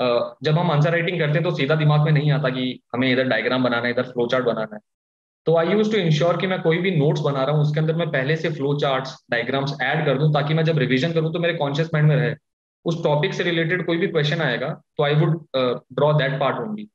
जब हम answer writing करते हैं तो सीधा दिमाग में नहीं आता कि हमें इधर डायग्राम बनाना है, इधर फ्लो चार्ट बनाना है। तो आई यूज़ टू इंश्योर कि मैं कोई भी नोट्स बना रहा हूँ, उसके अंदर मैं पहले से फ्लो चार्ट्स डायग्राम्स ऐड कर दूँ ताकि मैं जब रिविजन करूँ तो मेरे कॉन्शियस माइंड में रहे। उस टॉपिक से रिलेटेड कोई भी क्वेश्चन आएगा तो I would draw that part only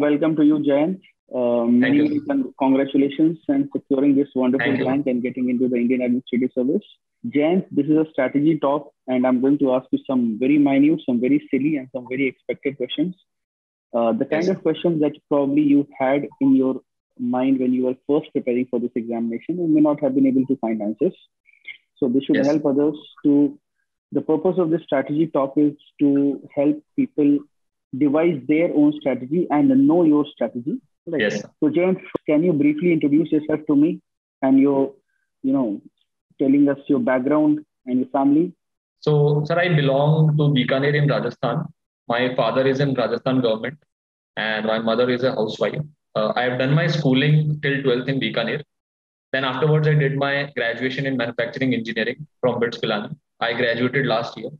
warm welcome to you, Jayant. Uh, many, you. congratulations and securing this wonderful rank and getting into the Indian Administrative Service. Jayant, this is a strategy talk, and I'm going to ask you some very minute, some very silly, and some very expected questions. Uh, the kind yes. of questions that probably you had in your mind when you were first preparing for this examination and may not have been able to find answers. So this should yes. help others to. The purpose of this strategy talk is to help people devise their own strategy and know your strategy. Right? Yes. So, James, can you briefly introduce yourself to me and your, you know, telling us your background and your family? So, sir, I belong to Bikaner in Rajasthan. My father is in Rajasthan government and my mother is a housewife. Uh, I have done my schooling till 12th in Bikaner. Then afterwards, I did my graduation in manufacturing engineering from BITS Pilani. I graduated last year.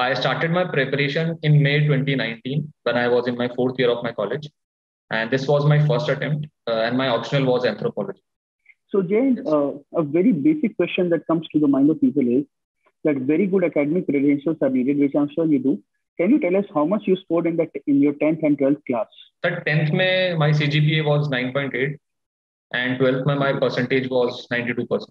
I started my preparation in May 2019 when I was in my fourth year of my college. And this was my first attempt, uh, and my optional was anthropology. So, Jane, uh, a very basic question that comes to the mind of people is that very good academic credentials are needed, which I'm sure you do. Can you tell us how much you scored in that in your 10th and 12th class? That 10th May, my CGPA was 9.8, and 12th May, my percentage was 92%.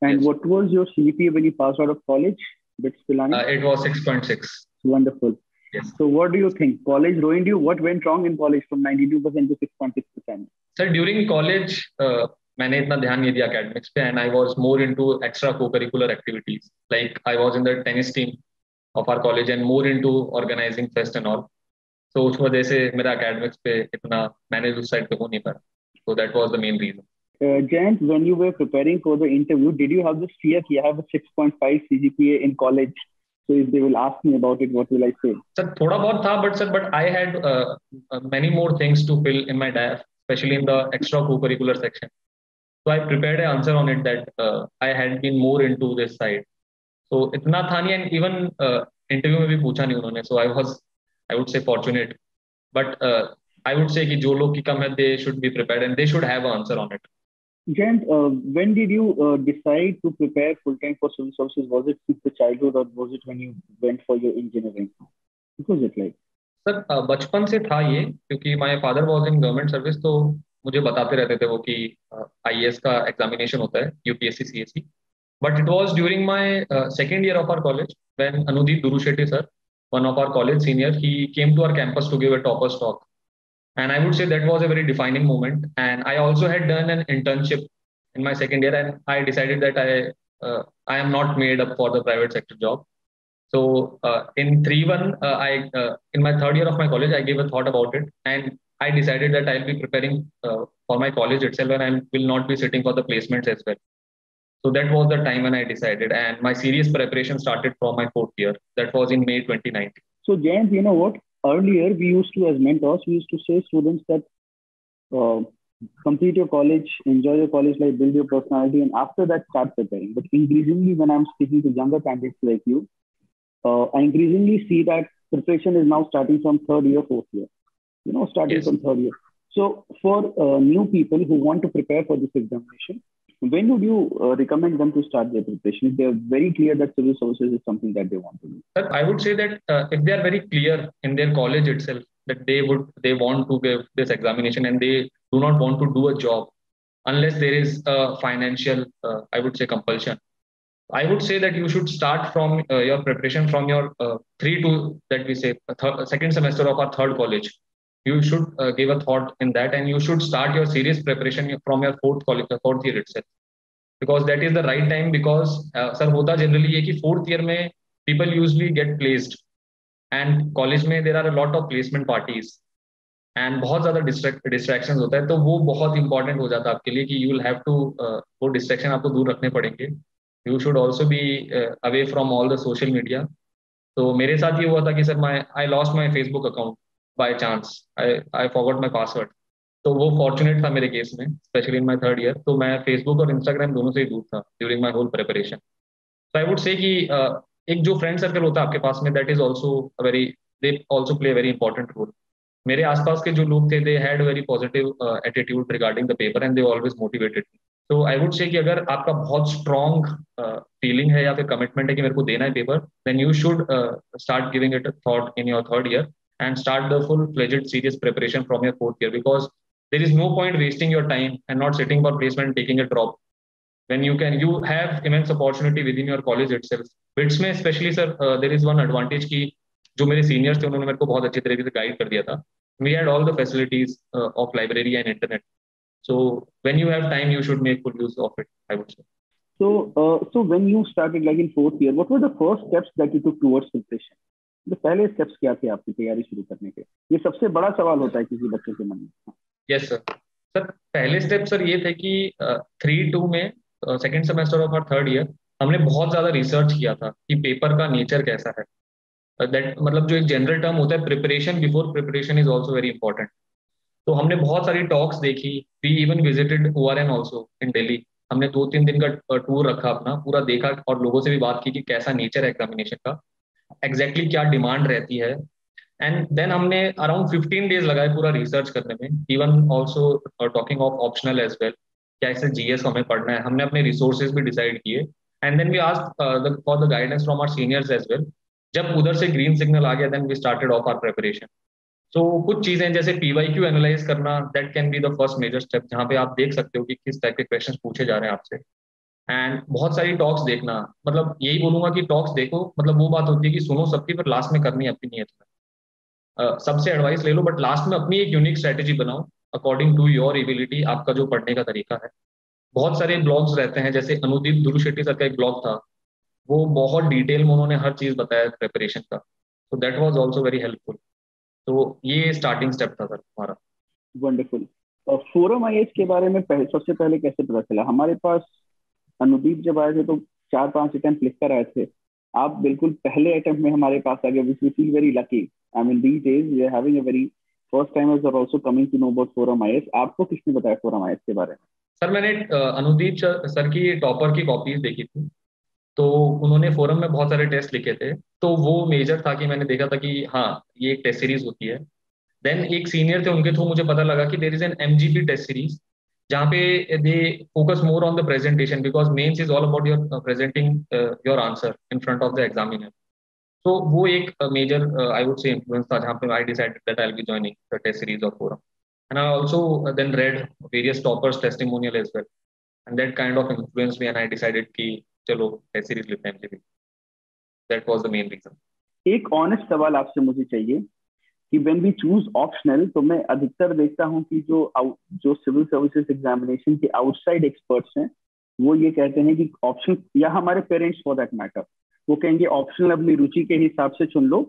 And yes. what was your CGPA when you passed out of college? BITS Pilani? Uh, it was 6.6. Wonderful. Yes. So what do you think? College ruined you? What went wrong in college from 92% to 6.6%? Sir, during college, uh, मैंने इतना ध्यान नहीं दिया academics पे and I was more into extra co-curricular activities. Like I was in the tennis team of our college and more into organizing fest and all. So उस वजह से मेरा academics पे इतना मैंने उस side पे हो नहीं पाया. So that was the main reason. Uh, Jayant, when you were preparing for the interview, did you have this fear that I have a 6.5 CGPA in college? So if they will ask me about it, what will I say? Sir, thoda bahut tha, but sir, but I had uh, uh, many more things to fill in my diary, especially in the extra co-curricular section. So I prepared an answer on it that uh, I had been more into this side. So itna tha nahi, and even uh, interview में भी पूछा नहीं उन्होंने. So I was, I would say, fortunate. But uh, I would say कि जो लोग की कम है, they should be prepared and they should have an answer on it. Jayant, uh, when did you uh, decide to prepare full time for civil services? Was it since the childhood or was it when you went for your engineering? What was it like? Sir uh, बचपन से था ये क्योंकि my father was in government service तो मुझे बताते रहते थे वो कि आईएएस uh, का एग्जामिनेशन होता है UPSC CSC but it was during my second year of our college when Anudeep Durishetty sir one of our college senior he came to our campus to give a topper's talk and i would say that was a very defining moment. And i also had done an internship in my second year and i decided that i uh, i am not made up for the private sector job. So uh, in 3-1 uh, i uh, in my third year of my college i gave a thought about it and i decided that i'll be preparing uh, for my college itself and i will not be sitting for the placements as well. So that was the time when i decided and my serious preparation started from my fourth year. That was in may 2019 so james you know what earlier we used to as mentors we used to say students that uh, complete your college enjoy your college life build your personality and after that start preparing but increasingly when i'm speaking to younger candidates like you uh, i increasingly see that preparation is now starting from third year fourth year you know starting yes. from third year so for uh, new people who want to prepare for this examination when would you uh, recommend them to start their preparation if they're very clear that civil services is something that they want to do? I would say that uh, if they are very clear in their college itself that they would they want to give this examination and they do not want to do a job unless there is a financial, uh, I would say, compulsion. I would say that you should start from uh, your preparation from your uh, three to that we say th- second semester of our third college. You should uh, give a thought in that and you should start your serious preparation from your fourth college fourth year itself because that is the right time because uh, sir hota generally ye ki fourth year mein people usually get placed and college में there are a lot of placement parties and बहुत ज़्यादा distraction होता है तो वो बहुत important हो जाता है आपके लिए कि यू विल हैव टू वो डिस्ट्रैक्शन आपको दूर रखने पड़ेंगे you should also be away from all the social media तो मेरे साथ ये हुआ था कि sir my I lost my Facebook account by chance I I forgot my password तो वो फॉर्चुनेट था मेरे केस में specially in my third year तो मैं फेसबुक और इंस्टाग्राम दोनों से ही दूर था ड्यूरिंग माई होल प्रिपरेशन तो आई वुड से कि uh, एक जो फ्रेंड सर्कल होता है आपके पास में that is also very they also play very important role मेरे आसपास के जो लोग थे they had very positive attitude regarding the paper and they always motivated तो आई वुड से कि अगर आपका बहुत स्ट्रॉन्ग फीलिंग uh, है या फिर कमिटमेंट है कि मेरे को देना है paper then you should start giving it thought in your third year and start the full fledged serious preparation from your fourth year because there is no point wasting your time and not sitting for placement taking a drop when you can you have immense opportunity within your college itself BITS में specially sir there is one advantage की जो मेरे seniors थे उन्होंने मेरे को बहुत अच्छे तरीके से गाइड कर दिया था we had all the facilities of library and internet so when you have time you should make full use of it i would say so uh, so when you started like in fourth year what were the first steps that you took towards preparation तो पहले steps क्या थे आपकी तैयारी शुरू करने के? ये सबसे बड़ा सवाल होता है किसी बच्चे के मन में। यस सर सर पहले स्टेप सर ये थे कि थ्री टू में second semester of our third year हमने बहुत ज़्यादा रिसर्च किया था कि पेपर का नेचर कैसा है। दैट uh, मतलब जो एक जनरल टर्म होता है preparation before preparation is also very important तो हमने बहुत सारी टॉक्स देखी we even visited O R N also in daily हमने दो तीन दिन का टूर रखा अपना पूरा देखा और लोगों से भी बात की कि कैसा नेचर है एग्जामिनेशन का। एग्जैक्टली क्या डिमांड रहती है? एंड देन हमने अराउंड फिफ्टीन डेज़ लगाए पूरा रिसर्च करने में even also talking of optional as well कैसे जीएस हमें पढ़ना है? हमने अपने रिसोर्सेज भी डिसाइड किए। And then we ask for the guidance from our seniors as well जब उधर से ग्रीन सिग्नल आ गया then we started off our preparation so कुछ चीज़ें जैसे पीवाई क्यू एनालाइज करना that can be the first major step जहाँ पे आप देख सकते हो कि किस टाइप के क्वेश्चन पूछे जा रहे हैं आपसे। एंड बहुत सारी टॉक्स देखना। मतलब यही बोलूँगा कि टॉक्स देखो। मतलब वो बात होती है कि सुनो सबकी, पर लास्ट में करनी है अपनी नियत में। सबसे एडवाइस ले लो बट लास्ट में अपनी एक यूनिक स्ट्रेटेजी बनाओ। अकॉर्डिंग टू योर एबिलिटी आपका जो पढ़ने का तरीका है। बहुत सारे ब्लॉग्स रहते हैं, जैसे अनुदीप दुरु शेट्टी सर का एक ब्लॉग था। वो बहुत डिटेल में उन्होंने हर चीज़ बताया प्रिपरेशन का। तो that was also very helpful तो ये स्टार्टिंग स्टेप था सर हमारा। वंडरफुल फोरम आई के बारे में सबसे पहले कैसे पता चला? हमारे पास अनुदीप जब आए थे तो चार पाँच अटेम्प्ट लिख कर आए थे। आप बिल्कुल पहले अटेम्प्ट में हमारे पास आ गए which we feel very lucky I mean these days we are having a very first time are also coming to know about Forum I आपको किसने बताया फोरम आई के बारे में? सर, मैंने अनुदीप सर की टॉपर की कॉपीज देखी थी। तो उन्होंने फोरम में बहुत सारे टेस्ट लिखे थे। तो वो मेजर था कि मैंने देखा था कि हाँ ये एक टेस्ट सीरीज़ होती है। देन एक सीनियर थे, उनके थ्रू मुझे पता लगा कि there is an MGP test series जहाँ पे they focus more on the presentation because mains is all about your presenting your answer in front of the examiner तो वो एक major I would say influence था जहाँ पे I decided that I will be joining the test series of Forum and I also then read various toppers testimonial as well and that kind of influence me and I decided कि चलो test series लेते हैं MGB that was the main reason एक honest सवाल आपसे मुझे चाहिए। कि व्हेन वी चूज़ ऑप्शनल तो मैं अधिकतर देखता हूँ कि जो जो सिविल सर्विसेज़ एग्जामिनेशन के आउटसाइड एक्सपर्ट्स हैं वो ये कहते हैं कि ऑप्शन या हमारे पेरेंट्स फॉर दैट मैटर वो कहेंगे ऑप्शनल अपनी रुचि के हिसाब से चुन लो।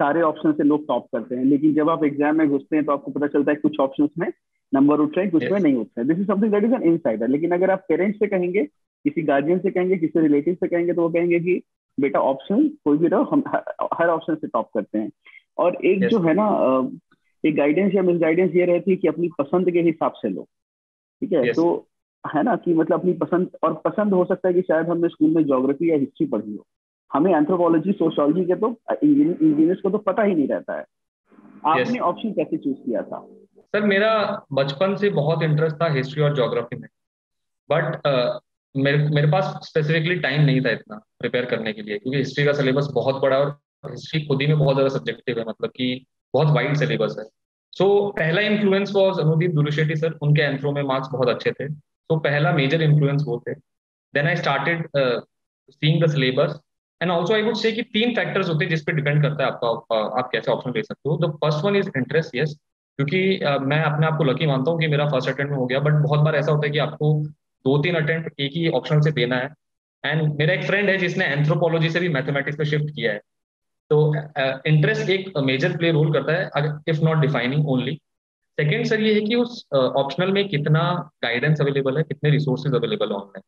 सारे ऑप्शन से लोग टॉप करते हैं लेकिन जब आप एग्ज़ाम में घुसते हैं तो आपको पता चलता है कुछ ऑप्शन में नंबर उठ रहे हैं कुछ yes. में नहीं उठ रहे this is something that is an insider लेकिन अगर आप पेरेंट्स से कहेंगे किसी गार्जियन से कहेंगे किसी रिलेटिव से कहेंगे तो वो कहेंगे कि बेटा ऑप्शन कोई भी रहो हम हर ऑप्शन से टॉप करते हैं। और एक yes. जो है ना एक गाइडेंस या मिस गाइडेंस ये रहती है कि अपनी पसंद के हिसाब से लो ठीक है yes. तो है ना कि मतलब अपनी पसंद और पसंद हो सकता है कि शायद हमने स्कूल में ज्योग्राफी या हिस्ट्री पढ़ी हो हमें एंथ्रोपोलॉजी सोशोलॉजी के तो इंजीनियर्स को तो पता ही नहीं रहता है आपने ऑप्शन yes. कैसे चूज़ किया था सर मेरा बचपन से बहुत इंटरेस्ट था हिस्ट्री और ज्योग्राफी में बट uh, मेरे मेरे पास स्पेसिफिकली टाइम नहीं था इतना प्रिपेयर करने के लिए क्योंकि हिस्ट्री का सिलेबस बहुत बड़ा और हिस्ट्री खुद ही में बहुत ज़्यादा सब्जेक्टिव है मतलब कि बहुत वाइड सिलेबस है। सो so, पहला influence was Anudeep Durishetty sir उनके एंथ्रो में मार्क्स बहुत अच्छे थे। तो so, पहला मेजर इन्फ्लुएंस वो थे। Then I started seeing the syllabus and also I would say कि तीन फैक्टर्स होते हैं जिसपे डिपेंड करता है आपका आप कैसे ऑप्शन ले सकते हो। The first one is interest yes क्योंकि uh, मैं अपने आप को लकी मानता हूँ कि मेरा फ़र्स्ट अटेम्प्ट में हो गया बट बहुत बार ऐसा होता है कि आपको दो तीन अटेम्प्ट एक ही ऑप्शन से देना है। एंड मेरा एक फ्रेंड है जिसने एंथ्रोपोलॉजी से भी मैथमेटिक्स में शिफ्ट किया है। तो इंटरेस्ट uh, एक मेजर प्ले रोल करता है if not defining only second sir ये है कि उस ऑप्शनल uh, में कितना गाइडेंस अवेलेबल है कितने रिसोर्सेज अवेलेबल ऑनलाइन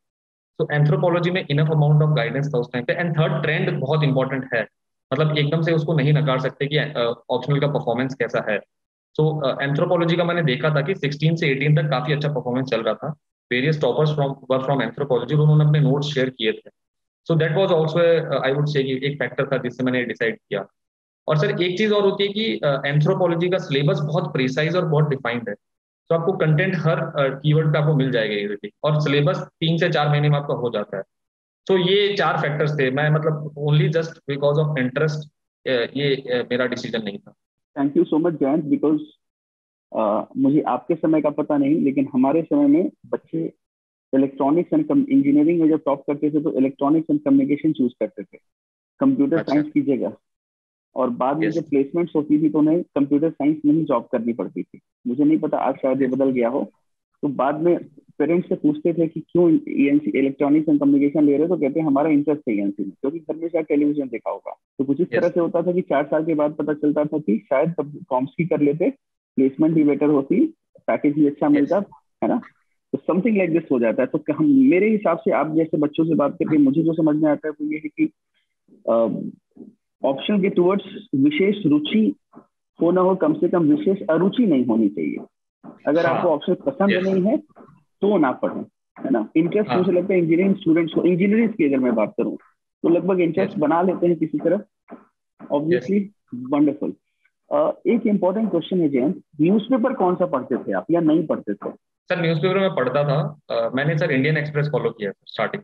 तो एंथ्रोपोलॉजी में इनफ अमाउंट ऑफ़ गाइडेंस था उस टाइम पे. एंड थर्ड ट्रेंड बहुत इंपॉर्टेंट है. मतलब एकदम से उसको नहीं नकार सकते कि ऑप्शनल uh, का परफॉर्मेंस कैसा है. सो so, एंथ्रोपोलॉजी का मैंने देखा था कि 16 से 18 तक काफ़ी अच्छा परफॉर्मेंस चल रहा था. Various toppers from were from anthropology उन्होंने अपने नोट्स शेयर किए थे. So that was also I would say एक फैक्टर था जिससे मैंने डिसाइड किया। और सर एक चीज़ और होती है कि एंथ्रोपोलॉजी uh, का सिलेबस बहुत प्रिसाइज और बहुत डिफाइंड है। तो so, आपको कंटेंट हर कीवर्ड uh, पे आपको मिल जाएगा इजीली और सिलेबस तीन से चार महीने में आपका हो जाता है। सो so, ये चार फैक्टर्स थे। मैं मतलब only just because of interest ये uh, मेरा डिसीज़न नहीं था। Thank you so much Jayant because मुझे आपके समय का पता नहीं लेकिन हमारे समय में बच्चे इलेक्ट्रॉनिक्स एंड इंजीनियरिंग में जब टॉप करते थे तो इलेक्ट्रॉनिक्स एंड कम्युनिकेशन चूज़ करते थे। कंप्यूटर अच्छा। साइंस की जगह और बाद में जब प्लेसमेंट्स होती थी तो उन्हें कंप्यूटर साइंस में ही जॉब करनी पड़ती थी। मुझे नहीं पता आज शायद ये बदल गया हो। तो बाद में पेरेंट्स से पूछते थे कि क्यों इलेक्ट्रॉनिक्स एंड कम्युनिकेशन ले रहे हो? तो कहते हैं हमारा इंटरेस्ट है एनसी में। क्योंकि घर में शायद टेलीविज़न देखा होगा। तो कुछ इस तरह से होता था कि चार साल के बाद पता चलता था कि शायद कॉम्स की कर लेते। प्लेसमेंट भी बेटर होती पैकेज भी अच्छा मिलता है ना? तो समथिंग लाइक दिस हो जाता है। तो हम मेरे हिसाब से आप जैसे बच्चों से बात करके मुझे जो समझ में आता है वो ये है कि ऑप्शन के टुवर्ड्स विशेष रुचि हो ना हो कम से कम विशेष अरुचि नहीं होनी चाहिए। अगर हाँ, आपको ऑप्शन पसंद yes. नहीं है तो ना पढ़ें है ना? इंटरेस्ट हाँ, मुझे लगता है इंजीनियरिंग स्टूडेंट्स को इंजीनियरिंग की अगर मैं बात करूँ तो लगभग इंटरेस्ट yes. बना लेते हैं किसी तरह। ऑब्वियसली वंडरफुल एक इम्पोर्टेंट क्वेश्चन है जयंत न्यूज़पेपर कौन सा पढ़ते थे आप या नहीं पढ़ते थे? सर न्यूज़पेपर में पढ़ता था। uh, मैंने सर इंडियन एक्सप्रेस फॉलो किया स्टार्टिंग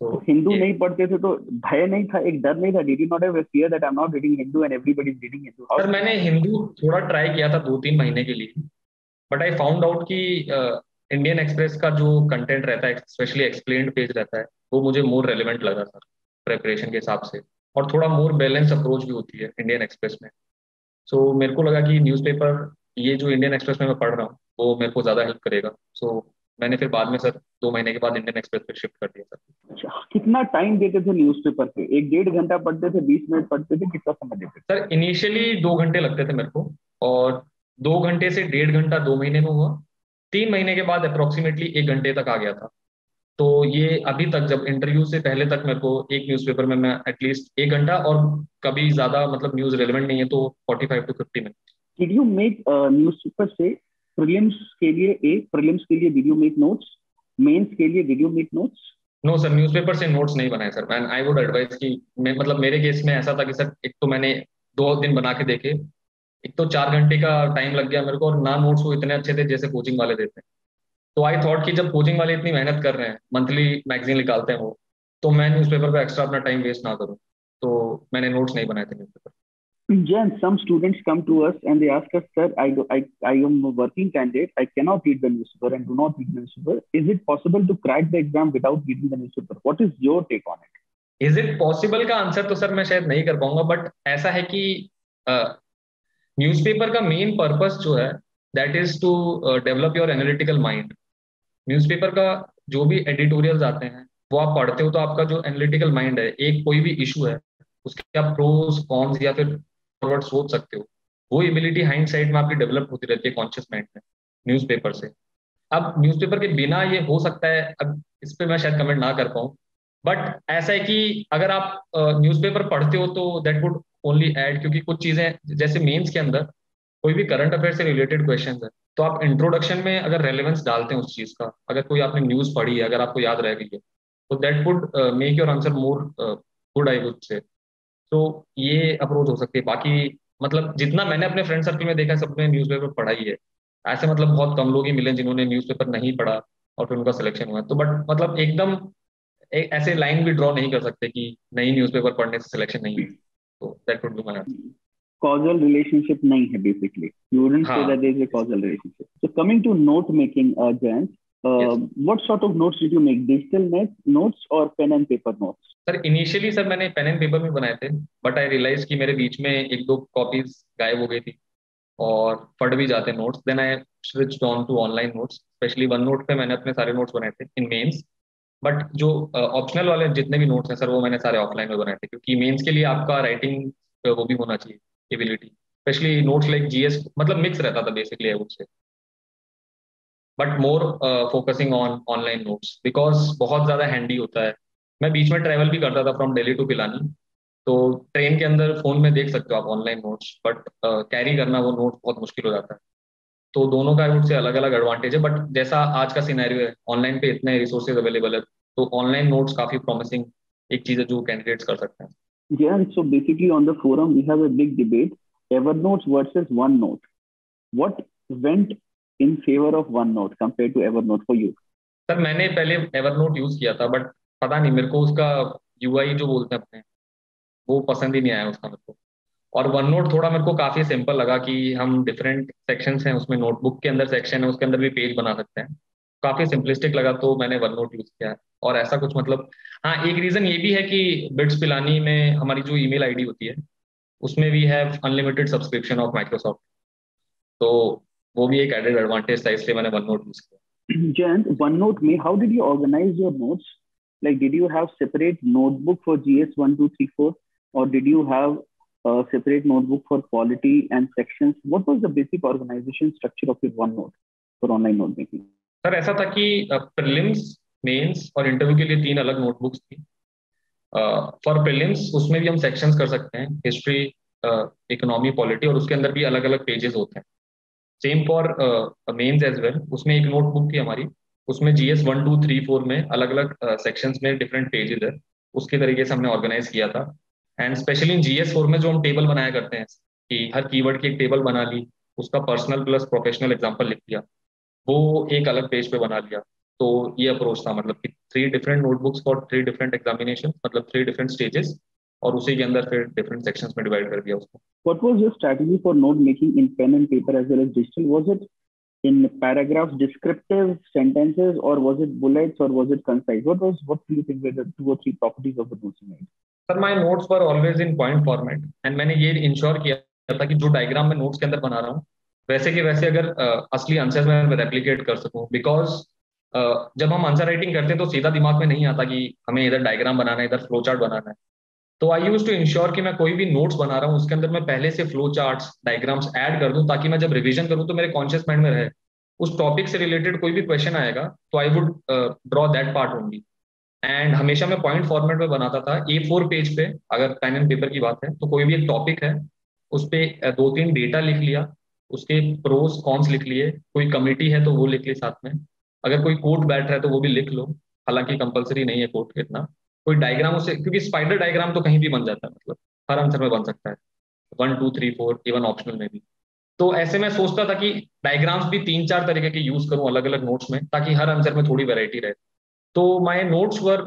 तो हिंदू नहीं पढ़ते थे तो भय नहीं था एक डर नहीं था। Did you not have fear that I am not reading Hindu and everybody is reading Hindu sir मैंने हिंदू थोड़ा ट्राई किया था दो तीन महीने के लिए बट आई फाउंड आउट कि इंडियन uh, एक्सप्रेस का जो कंटेंट रहता है स्पेशली एक्सप्लेन्ड पेज रहता है वो मुझे मोर रेलिवेंट लगा सर प्रेपरेशन के हिसाब से। और थोड़ा मोर बैलेंस अप्रोच भी होती है इंडियन एक्सप्रेस में। सो so, मेरे को लगा कि न्यूज़पेपर ये जो इंडियन एक्सप्रेस में मैं पढ़ रहा हूँ वो मेरे को ज़्यादा हेल्प करेगा। सो so, मैंने फिर बाद में सर दो महीने के बाद इंडियन एक्सप्रेस पे शिफ्ट कर दिया सर। अच्छा कितना टाइम देते थे न्यूज़पेपर पे? एक डेढ़ घंटा पढ़ते थे बीस मिनट पढ़ते थे कितना समय देते थे? सर इनिशियली दो घंटे लगते थे मेरे को और दो घंटे से डेढ़ घंटा दो महीने में हुआ। तीन महीने के बाद अप्रोक्सीमेटली एक घंटे तक आ गया था। तो ये अभी तक जब इंटरव्यू से पहले तक मेरे को एक न्यूज़पेपर में मैं एटलीस्ट एक घंटा और कभी ज़्यादा मतलब न्यूज़ रेलिवेंट नहीं है तो forty five to fifty minute did you make newspaper से प्रीलिम्स के लिए ए प्रीलिम्स के लिए वीडियो मेक नोट्स मेंस के लिए video make notes no sir newspaper से नोट्स नहीं बनाए सर मैन आई वुड एडवाइस कि मैं मतलब मेरे केस में ऐसा था कि सर एक तो मैंने दो दिन बना के देखे। एक तो चार घंटे का टाइम लग गया मेरे को और ना नोट्स वो इतने अच्छे थे जैसे कोचिंग वाले देते हैं। तो आई थॉट कि जब कोचिंग वाले इतनी मेहनत कर रहे हैं मंथली मैगजीन निकालते हैं वो तो मैं न्यूज़पेपर पे एक्स्ट्रा अपना टाइम वेस्ट ना करूँ। तो मैंने नोट्स नहीं बनाए थे newspaper Jen, some students come to us and they ask us, sir, I, do, I, I am a working candidate. I cannot read the newspaper and do not read the newspaper. Is it possible to crack the exam without reading the newspaper? What is your take on it? Is it possible का answer तो sir मैं शायद नहीं कर पाऊँगा but ऐसा है कि न्यूज़पेपर uh, का मेन पर्पस जो है that is to develop your analytical mind newspaper का जो भी एडिटोरियल्स आते हैं वो आप पढ़ते हो तो आपका जो एनालिटिकल माइंड है एक कोई भी इशू है उसके आप प्रोस कॉन्स या फिर फॉरवर्ड सोच सकते हो। वो एबिलिटी हाइंड साइड में आपकी डेवलप होती रहती है कॉन्शियस माइंड में न्यूज़पेपर से। अब न्यूज़पेपर के बिना ये हो सकता है, अब इस पर मैं शायद कमेंट ना कर पाऊँ। बट ऐसा है कि अगर आप न्यूज़पेपर पढ़ते हो तो दैट वुड ओनली ऐड क्योंकि कुछ चीज़ें, जैसे मेंस के अंदर, कोई भी करंट अफेयर से रिलेटेड क्वेश्चन है तो आप इंट्रोडक्शन में अगर रेलिवेंस डालते हैं उस चीज़ का, अगर कोई आपने न्यूज़ पढ़ी है, अगर आपको याद रह गई है तो that would make your answer more good I would say तो ये अप्रोच हो सकती है। बाकी मतलब जितना मैंने अपने फ्रेंड सर्कल में देखा है सबने न्यूज़पेपर पढ़ा ही। है ऐसे मतलब बहुत कम लोग ही मिले जिन्होंने न्यूज़पेपर नहीं पढ़ा और फिर उनका सिलेक्शन हुआ तो बट मतलब एकदम एक ऐसे लाइन भी ड्रॉ नहीं कर सकते कि नहीं न्यूज़पेपर पढ़ने से सिलेक्शन नहीं है। तो that would be my causal relationship nahi hai basically. You wouldn't हाँ. say that there is a causal relationship. So coming to note making uh, Jayant, yes. what sort of notes did you make? Digital notes or pen and paper notes? Sir initially sir मैंने pen and paper में बनाए थे but I realise कि मेरे बीच में एक दो copies गायब हो गई थी और फट भी जाते notes then I switch on to online notes specially one note पे मैंने अपने सारे नोट्स बनाए थे इन मेंस बट जो ऑप्शनल uh, वाले जितने भी नोट्स हैं सर वो मैंने सारे ऑफलाइन में बनाए थे क्योंकि मेंस के लिए आपका राइटिंग वो भी होना चाहिए ability specially notes like GS मतलब मिक्स रहता था basically I would say but more focusing on online notes because बहुत ज़्यादा हैंडी होता है। मैं बीच में ट्रैवल भी करता था फ्रॉम दिल्ली टू पिलानी तो ट्रेन के अंदर फ़ोन में देख सकते हो आप ऑनलाइन नोट्स बट कैरी करना वो नोट बहुत मुश्किल हो जाता है। तो दोनों का आई से अलग अलग एडवांटेज है बट जैसा आज का सिनेरियो है ऑनलाइन पे इतने रिसोर्सेज अवेलेबल है तो ऑनलाइन नोट्स काफ़ी प्रॉमिसिंग एक चीज़ है जो कैंडिडेट्स कर सकते हैं। Yeah, so basically on the forum we have a big debate: Evernote versus OneNote. What went in favor of OneNote compared to Evernote for you? Sir मैंने पहले Evernote यूज़ किया था बट पता नहीं, मेरे को उसका यूआई जो बोलते हैं अपने, वो पसंद ही नहीं आया उसका मेरे को। और वन नोट थोड़ा मेरे को काफ़ी सिंपल लगा कि हम डिफरेंट सेक्शन हैं, उसमें नोटबुक के अंदर सेक्शन है, उसके अंदर भी पेज बना सकते हैं। काफ़ी सिंपलिस्टिक लगा तो मैंने वन नोट यूज़ किया। और ऐसा कुछ मतलब हाँ एक रीजन ये भी है कि बिट्स पिलानी में हमारी जो ईमेल आईडी होती है, उसमें we have unlimited subscription of Microsoft तो वो भी एक एडेड एडवांटेज था इसलिए मैंने वन नोट यूज़ किया। जयंत वन नोट में how did you organise your notes like did you have separate notebook for GS 1 2 3 4 और did you have a separate notebook for quality and sections what was the basic organisation structure of your one note for online note making sir ऐसा था कि prelims mains और interview के लिए तीन अलग notebooks थी। फॉर uh, प्रीलिम्स उसमें भी हम सेक्शंस कर सकते हैं हिस्ट्री इकोनॉमी पॉलिटी और उसके अंदर भी अलग अलग पेजेस होते हैं। Same for mains as well उसमें एक नोटबुक थी हमारी। उसमें GS one two three four में अलग अलग सेक्शंस में डिफरेंट पेजेस है। उसके तरीके से हमने ऑर्गेनाइज किया था। And specially in GS four में जो हम टेबल बनाया करते हैं, कि हर कीवर्ड की एक टेबल बना ली, उसका पर्सनल प्लस प्रोफेशनल एग्ज़ाम्पल लिख दिया। वो एक अलग पेज पे बना लिया। तो ये अप्रोच था मतलब कि three different notebooks for three different examination मतलब थ्री डिफरेंट स्टेजेस और उसी के अंदर फिर डिफरेंट सेक्शंस में डिवाइड कर दिया उसको। What was your strategy for note making in pen and paper as well as digital was it in paragraphs descriptive sentences or was it bullets or was it concise? What was what do you think were the two or three properties of the notes you made? Sir my notes were always in point format and मैंने ये ensure किया था कि जो diagram मैं notes के अंदर बना रहा हूँ वैसे के वैसे अगर uh, असली आंसर मैं रेप्लीकेट कर सकूँ। बिकॉज़ uh, जब हम आंसर राइटिंग करते हैं तो सीधा दिमाग में नहीं आता कि हमें इधर डायग्राम बनाना है इधर फ्लो चार्ट बनाना है। तो आई यूज़ टू इंश्योर कि मैं कोई भी नोट्स बना रहा हूँ, उसके अंदर मैं पहले से फ्लो चार्ट डायग्राम्स ऐड कर दूँ ताकि मैं जब रिविजन करूँ तो मेरे कॉन्शियस माइंड में रहे। उस टॉपिक से रिलेटेड कोई भी क्वेश्चन आएगा तो I would draw that part only and हमेशा मैं पॉइंट फॉर्मेट में बनाता था ए फोर पेज पे, अगर पेन एंड पेपर की बात है तो कोई भी एक टॉपिक है, उस पर दो तीन डेटा लिख लिया, उसके प्रोस कॉन्स लिख लिए, कोई कमिटी है तो वो लिख लिए साथ में, अगर कोई कोर्ट बैठ रहा है तो वो भी लिख लो, हालाँकि कंपलसरी नहीं है कोट इतना। कोई डायग्राम उसे, क्योंकि स्पाइडर डायग्राम तो कहीं भी बन जाता है मतलब हर आंसर में बन सकता है। One two three four even optional में भी। तो ऐसे मैं सोचता था कि डायग्राम्स भी तीन, चार तरीके के यूज़ करूँ अलग अलग नोट्स में, ताकि हर आंसर में थोड़ी वेराइटी रहे। तो my notes were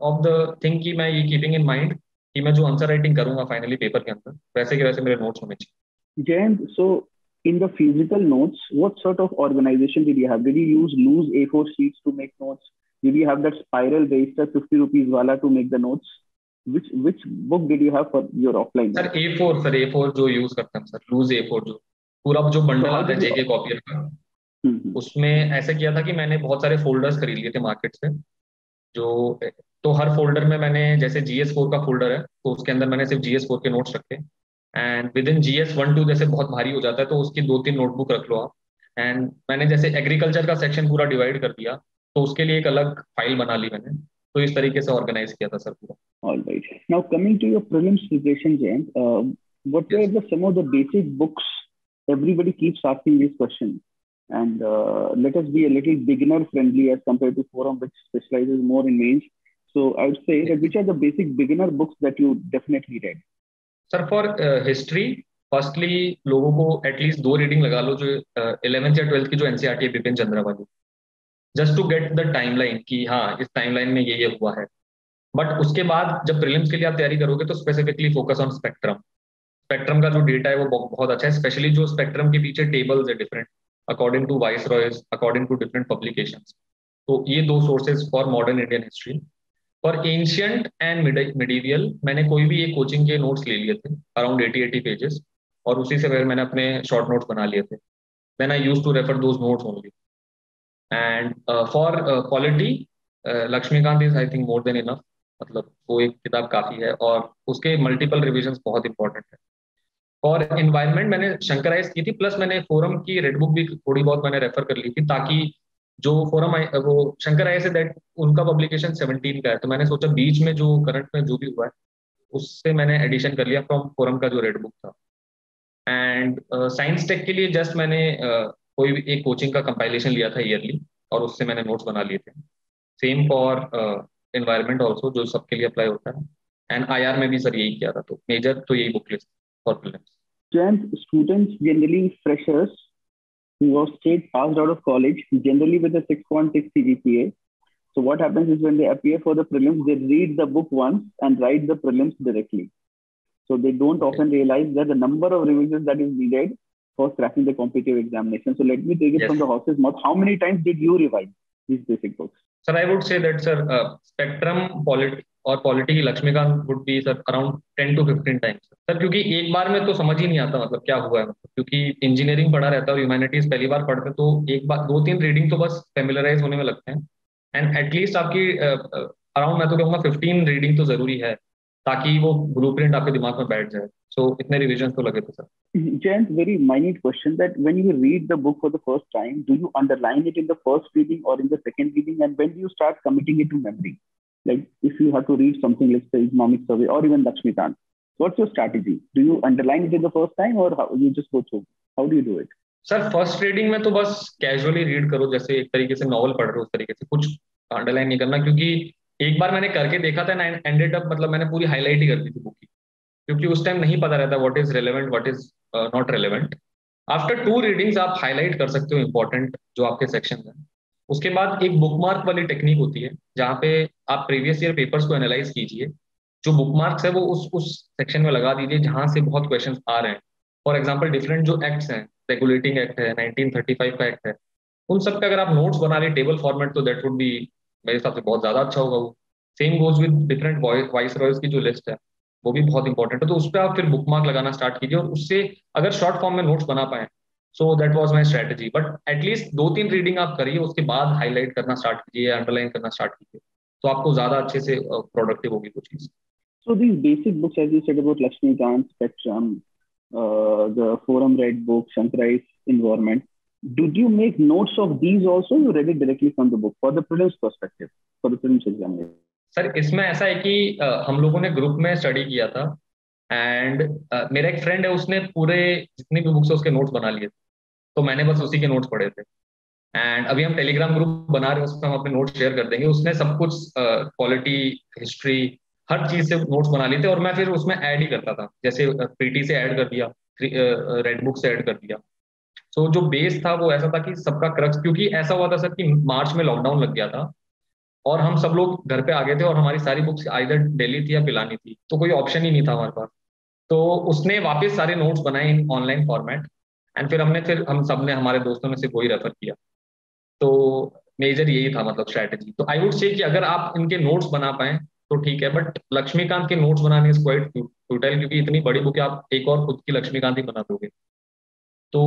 of the thing की मैं ये कीपिंग इन माइंड कि मैं जो आंसर राइटिंग करूँगा फाइनली पेपर के अंदर, वैसे के वैसे मेरे नोट्स होने चाहिए। Jayant so in the physical notes, what sort of organization did you have? Did you use loose a4 sheets to make notes? Did you have that spiral based 50 rupees wala to make the notes? Which which book did you have for your offline? Sir A4 sir A4 जो use करते हैं sir loose A4 जो। पूरा जो bundle आता है जेके copier का उसमें ऐसे किया था कि मैंने बहुत सारे फोल्डर्स खरीद लिए थे मार्केट से। जो तो हर फोल्डर में मैंने जैसे जीएस फोर का फोल्डर है तो उसके अंदर मैंने सिर्फ़ जीएस फोर के नोट्स रखे। And within GS one two जैसे बहुत भारी हो जाता है तो उसकी दो तीन नोटबुक रख लो आप। एंड मैंने जैसे एग्रीकल्चर का सेक्शन पूरा डिवाइड कर दिया। तो उसके लिए एक अलग फ़ाइल बना ली मैंने तो इस तरीके से ऑर्गेनाइज किया था सर पूरा right. Now coming to your prelims preparation, Jayant, uh, what yes. were the, some of the basic books? Everybody keeps asking this question. and uh, let us be a little beginner friendly as compared to forum which specializes more in mains so i would say that which are the basic beginner books that you definitely read sir for uh, history firstly लोगों को at least दो reading लगा लो जो eleventh uh, या twelfth की जो NCERT है बिपिन चंद्रा वाली just to get the timeline कि हाँ इस टाइमलाइन में ये ये हुआ है। बट उसके बाद जब प्रीलिम्स के लिए आप तैयारी करोगे तो specifically focus on spectrum spectrum का जो डेटा है वो बहुत अच्छा है स्पेशली जो स्पेक्ट्रम के पीछे टेबल्स है different according to viceroys according to different publication तो ये दो sources for modern Indian history for ancient and medieval मैंने कोई भी एक कोचिंग के नोट्स ले लिए थे अराउंड एटी एटी पेजेस और उसी से फिर मैंने अपने शॉर्ट नोट्स बना लिए थे। Then I use to refer those notes only and for quality Laxmikanth is I think more than enough मतलब वो एक किताब काफ़ी है और उसके मल्टीपल रिविजन बहुत इंपॉर्टेंट है। और इन्वायरमेंट मैंने शंकराइज की थी प्लस मैंने फोरम की रेड बुक भी थोड़ी बहुत मैंने रेफर कर ली थी ताकि जो फोरम वो शंकर आई से दैट उनका पब्लिकेशन सेवनटीन का है। तो मैंने सोचा बीच में जो करंट में जो भी हुआ है उससे मैंने एडिशन कर लिया फ्रॉम फोरम का जो रेड बुक था। एंड साइंस टेक के लिए जस्ट मैंने uh, कोई भी एक कोचिंग का कंपाइलेशन लिया था ईयरली और उससे मैंने नोट्स बना लिए थे सेम फॉर एनवायरमेंट ऑल्सो जो सबके लिए अप्लाई होता है एंड आई में भी सर यही किया था तो मेजर तो यही book list for prelims students generally freshers who have straight passed out of college generally with a 6.6 CGPA so what happens is when they appear for the prelims they read the book once and write the prelims directly so they don't okay. often realize that the number of revisions that is needed for cracking the competitive examination. So let me take it yes. from the horse's mouth. How many times did you revise these basic books? Sir, I would say that, sir, uh, spectrum polity और polity Laxmikanth would be sir around ten to fifteen times sir क्योंकि एक बार में तो समझ ही नहीं आता मतलब क्या हुआ है मतलब क्योंकि इंजीनियरिंग पढ़ा रहता है और ह्यूमैनिटीज पहली बार पढ़ते तो एक बार दो तीन रीडिंग तो बस फेमिलराइज होने में लगते हैं एंड एटलीस्ट आपकी अराउंड uh, मैं तो कहूँगा फिफ्टीन रीडिंग तो ज़रूरी है ताकि वो ब्लूप्रिंट आपके दिमाग में बैठ जाए so, इतने रिविजन तो लगे थे sir Jayant, very minute question that when you read the book for the first time, do you underline it in the first reading or in the second reading? And when do you start committing it to memory? Like if you have to read something like the economic survey or even Lakshmikant, what's your strategy? Do you underline it in the first time or how you just go through? How do you do it? Sir first reading में तो बस casually read करो जैसे एक तरीके से novel पढ़ रहे हो उस तरीके से कुछ अंडरलाइन नहीं करना क्योंकि एक बार मैंने करके देखा था एंडेड अप मतलब मैंने पूरी हाईलाइट ही कर दी थी बुक की क्योंकि उस टाइम नहीं पता रहता what is relevant what is not relevant after two readings आप हाईलाइट कर सकते हो इंपॉर्टेंट जो आपके सेक्शन है। उसके बाद एक बुकमार्क वाली टेक्निक होती है, जहाँ पे आप प्रीवियस ईयर पेपर्स को एनालाइज कीजिए। जो बुकमार्क्स है वो उस उस सेक्शन में लगा दीजिए जहाँ से बहुत क्वेश्चन आ रहे हैं। फॉर एग्ज़ाम्पल डिफरेंट जो एक्ट्स हैं रेगुलेटिंग एक्ट है 1935 का एक्ट है। उन सब का अगर आप नोट्स बना रहे टेबल फॉर्मेट तो दैट वुड बी मेरे हिसाब से बहुत ज़्यादा अच्छा होगा वो। Same goes with different viceroys की जो लिस्ट है। वो भी बहुत इंपॉर्टेंट है तो उस पर आप फिर बुक मार्क लगाना स्टार्ट कीजिए और उससे अगर शॉर्ट फॉर्म में नोट्स बना पाए so that was my strategy but at least दो तीन रीडिंग आप करिए उसके बाद हाईलाइट करना स्टार्ट कीजिए अंडरलाइन करना स्टार्ट कीजिए तो आपको ज़्यादा अच्छे से प्रोडक्टिव होगी वो चीज़ So these basic books, as you said about Lakshmi Kant, Spectrum, uh, the Forum Red book, Shankarai's Environment, did you make notes of these also? You read it directly from the book for the prelims perspective, for the prelims examination? Sir इसमें ऐसा है कि हम लोगों ने group में study किया था एंड मेरा एक फ्रेंड है उसने पूरे जितनी भी बुक्स है उसके नोट्स बना लिए थे। तो मैंने बस उसी के नोट्स पढ़े थे। एंड अभी हम टेलीग्राम ग्रुप बना रहे हैं उसमें हम अपने नोट्स शेयर कर देंगे। उसने सब कुछ क्वालिटी हिस्ट्री हर चीज़ से नोट्स बना लिए थे और मैं फिर उसमें ऐड ही करता था। जैसे पीटी से ऐड कर दिया रेड बुक से ऐड कर दिया। सो so, जो बेस था वो ऐसा था कि सबका क्रक्स क्योंकि ऐसा हुआ था सर कि मार्च में लॉकडाउन लग गया था। और हम सब लोग घर पे आ गए थे और हमारी सारी बुक्स आइधर डेली थी या पिलानी थी तो कोई ऑप्शन ही नहीं था हमारे पास। तो उसने वापस सारे नोट्स बनाए इन ऑनलाइन फॉर्मेट एंड फिर हमने फिर हम सबने हमारे दोस्तों में से कोई रेफर किया। तो मेजर यही था मतलब स्ट्रैटेजी तो आई वुड से कि अगर आप इनके नोट्स बना पाए तो ठीक है बट लक्ष्मीकांत के नोट्स बनाने इज़ क्वाइट टूटल क्योंकि इतनी बड़ी बुक है आप एक और खुद की लक्ष्मीकांत ही बना दोगे। तो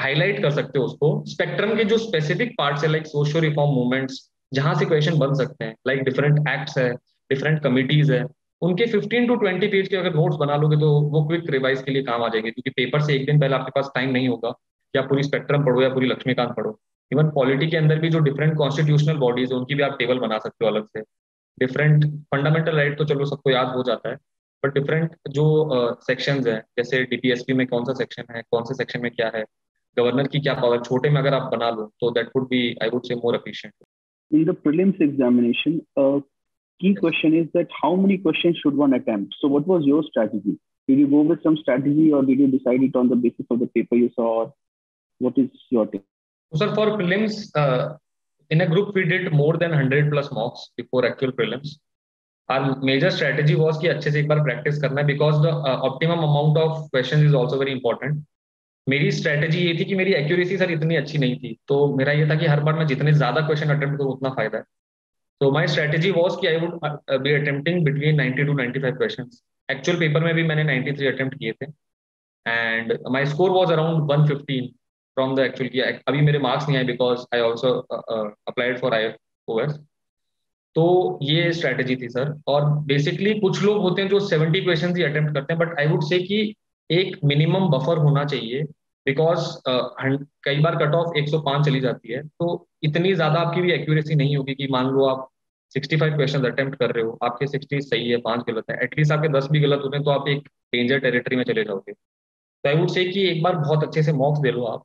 हाईलाइट uh, कर सकते हो उसको। स्पेक्ट्रम के जो स्पेसिफिक पार्ट्स है लाइक सोशियो रिफॉर्म मूवमेंट्स जहाँ से क्वेश्चन बन सकते हैं लाइक डिफरेंट एक्ट्स है डिफरेंट कमिटीज है उनके 15 टू 20 पेज के अगर नोट्स बना लोगे तो वो क्विक रिवाइज के लिए काम आ जाएँगे क्योंकि पेपर से एक दिन पहले आपके पास टाइम नहीं होगा कि आप पूरी स्पेक्ट्रम पढ़ो या पूरी लक्ष्मीकांत पढ़ो। इवन पॉलिटी के अंदर भी जो डिफरेंट कॉन्स्टिट्यूशनल बॉडीज उनकी भी आप टेबल बना सकते हो अलग से। डिफरेंट फंडामेंटल राइट तो चलो सबको याद हो जाता है बट डिफरेंट जो सेक्शंस uh, है जैसे डीपीएसपी में कौन सा सेक्शन है कौन से सेक्शन में क्या है गवर्नर की क्या पावर छोटे में अगर आप बना लो तो that would be I would say more efficient in the prelims examination, a key question is that how many questions should one attempt? So, what was your strategy? Did you go with some strategy, or did you decide it on the basis of the paper you saw? Or what is your take? So, for prelims, uh, in a group we did more than 100 plus mocks before actual prelims. Our major strategy was कि अच्छे से एक बार practice करना है because the uh, optimum amount of questions is also very important. मेरी strategy ये थी कि मेरी एक्यूरेसी सर इतनी अच्छी नहीं थी। तो मेरा ये था कि हर बार मैं जितने ज़्यादा क्वेश्चन अटेम्प्ट करूँ, उतना फ़ायदा है। तो माई स्ट्रेटेजी वॉज़ कि I would be attempting between 90 to 95 question actual paper में भी मैंने 93 अटेम्प्ट किए थे। And my score was around one fifteen from the actual अभी मेरे मार्क्स नहीं आए because I also applied for I O S तो ये स्ट्रेटेजी थी सर और बेसिकली कुछ लोग होते हैं जो सेवेंटी क्वेश्चन ही अटेम्प्ट करते हैं बट आई वुड से कि एक मिनिमम बफर होना चाहिए बिकॉज़ uh, कई बार कट ऑफ़ 105 चली जाती है तो इतनी ज़्यादा आपकी भी एक्यूरेसी नहीं होगी कि मान लो आप 65 क्वेश्चन अटेम्प्ट कर रहे हो आपके 60 सही है पाँच गलत है एटलीस्ट आपके 10 भी गलत होते हैं तो आप एक डेंजर टेरिटरी में चले जाओगे। तो आई वुड से कि एक बार बहुत अच्छे से मॉक्स दे लो आप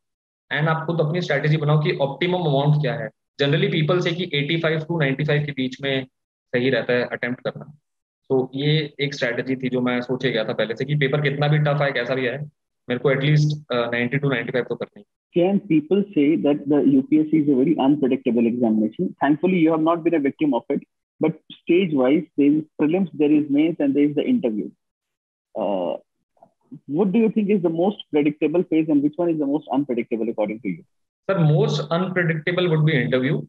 एंड आप खुद अपनी स्ट्रेटेजी बनाओ कि ऑप्टिमम अमाउंट क्या है। जनरली पीपल से कि 85 टू 95 के बीच में सही रहता है अटेम्प्ट करना। तो ये एक स्ट्रेटेजी थी जो मैं सोचे गया था पहले से कि पेपर कितना भी टफ है कैसा भी है मेरे को at least ninety two ninety five तो करनी Can people say that the UPSC is a very unpredictable examination? Thankfully, you have not been a victim of it. But stage-wise, there is prelims, there is mains, and there is the interview. Uh, what do you think is the most predictable phase, and which one is the most unpredictable according to you? Sir, most unpredictable would be interview,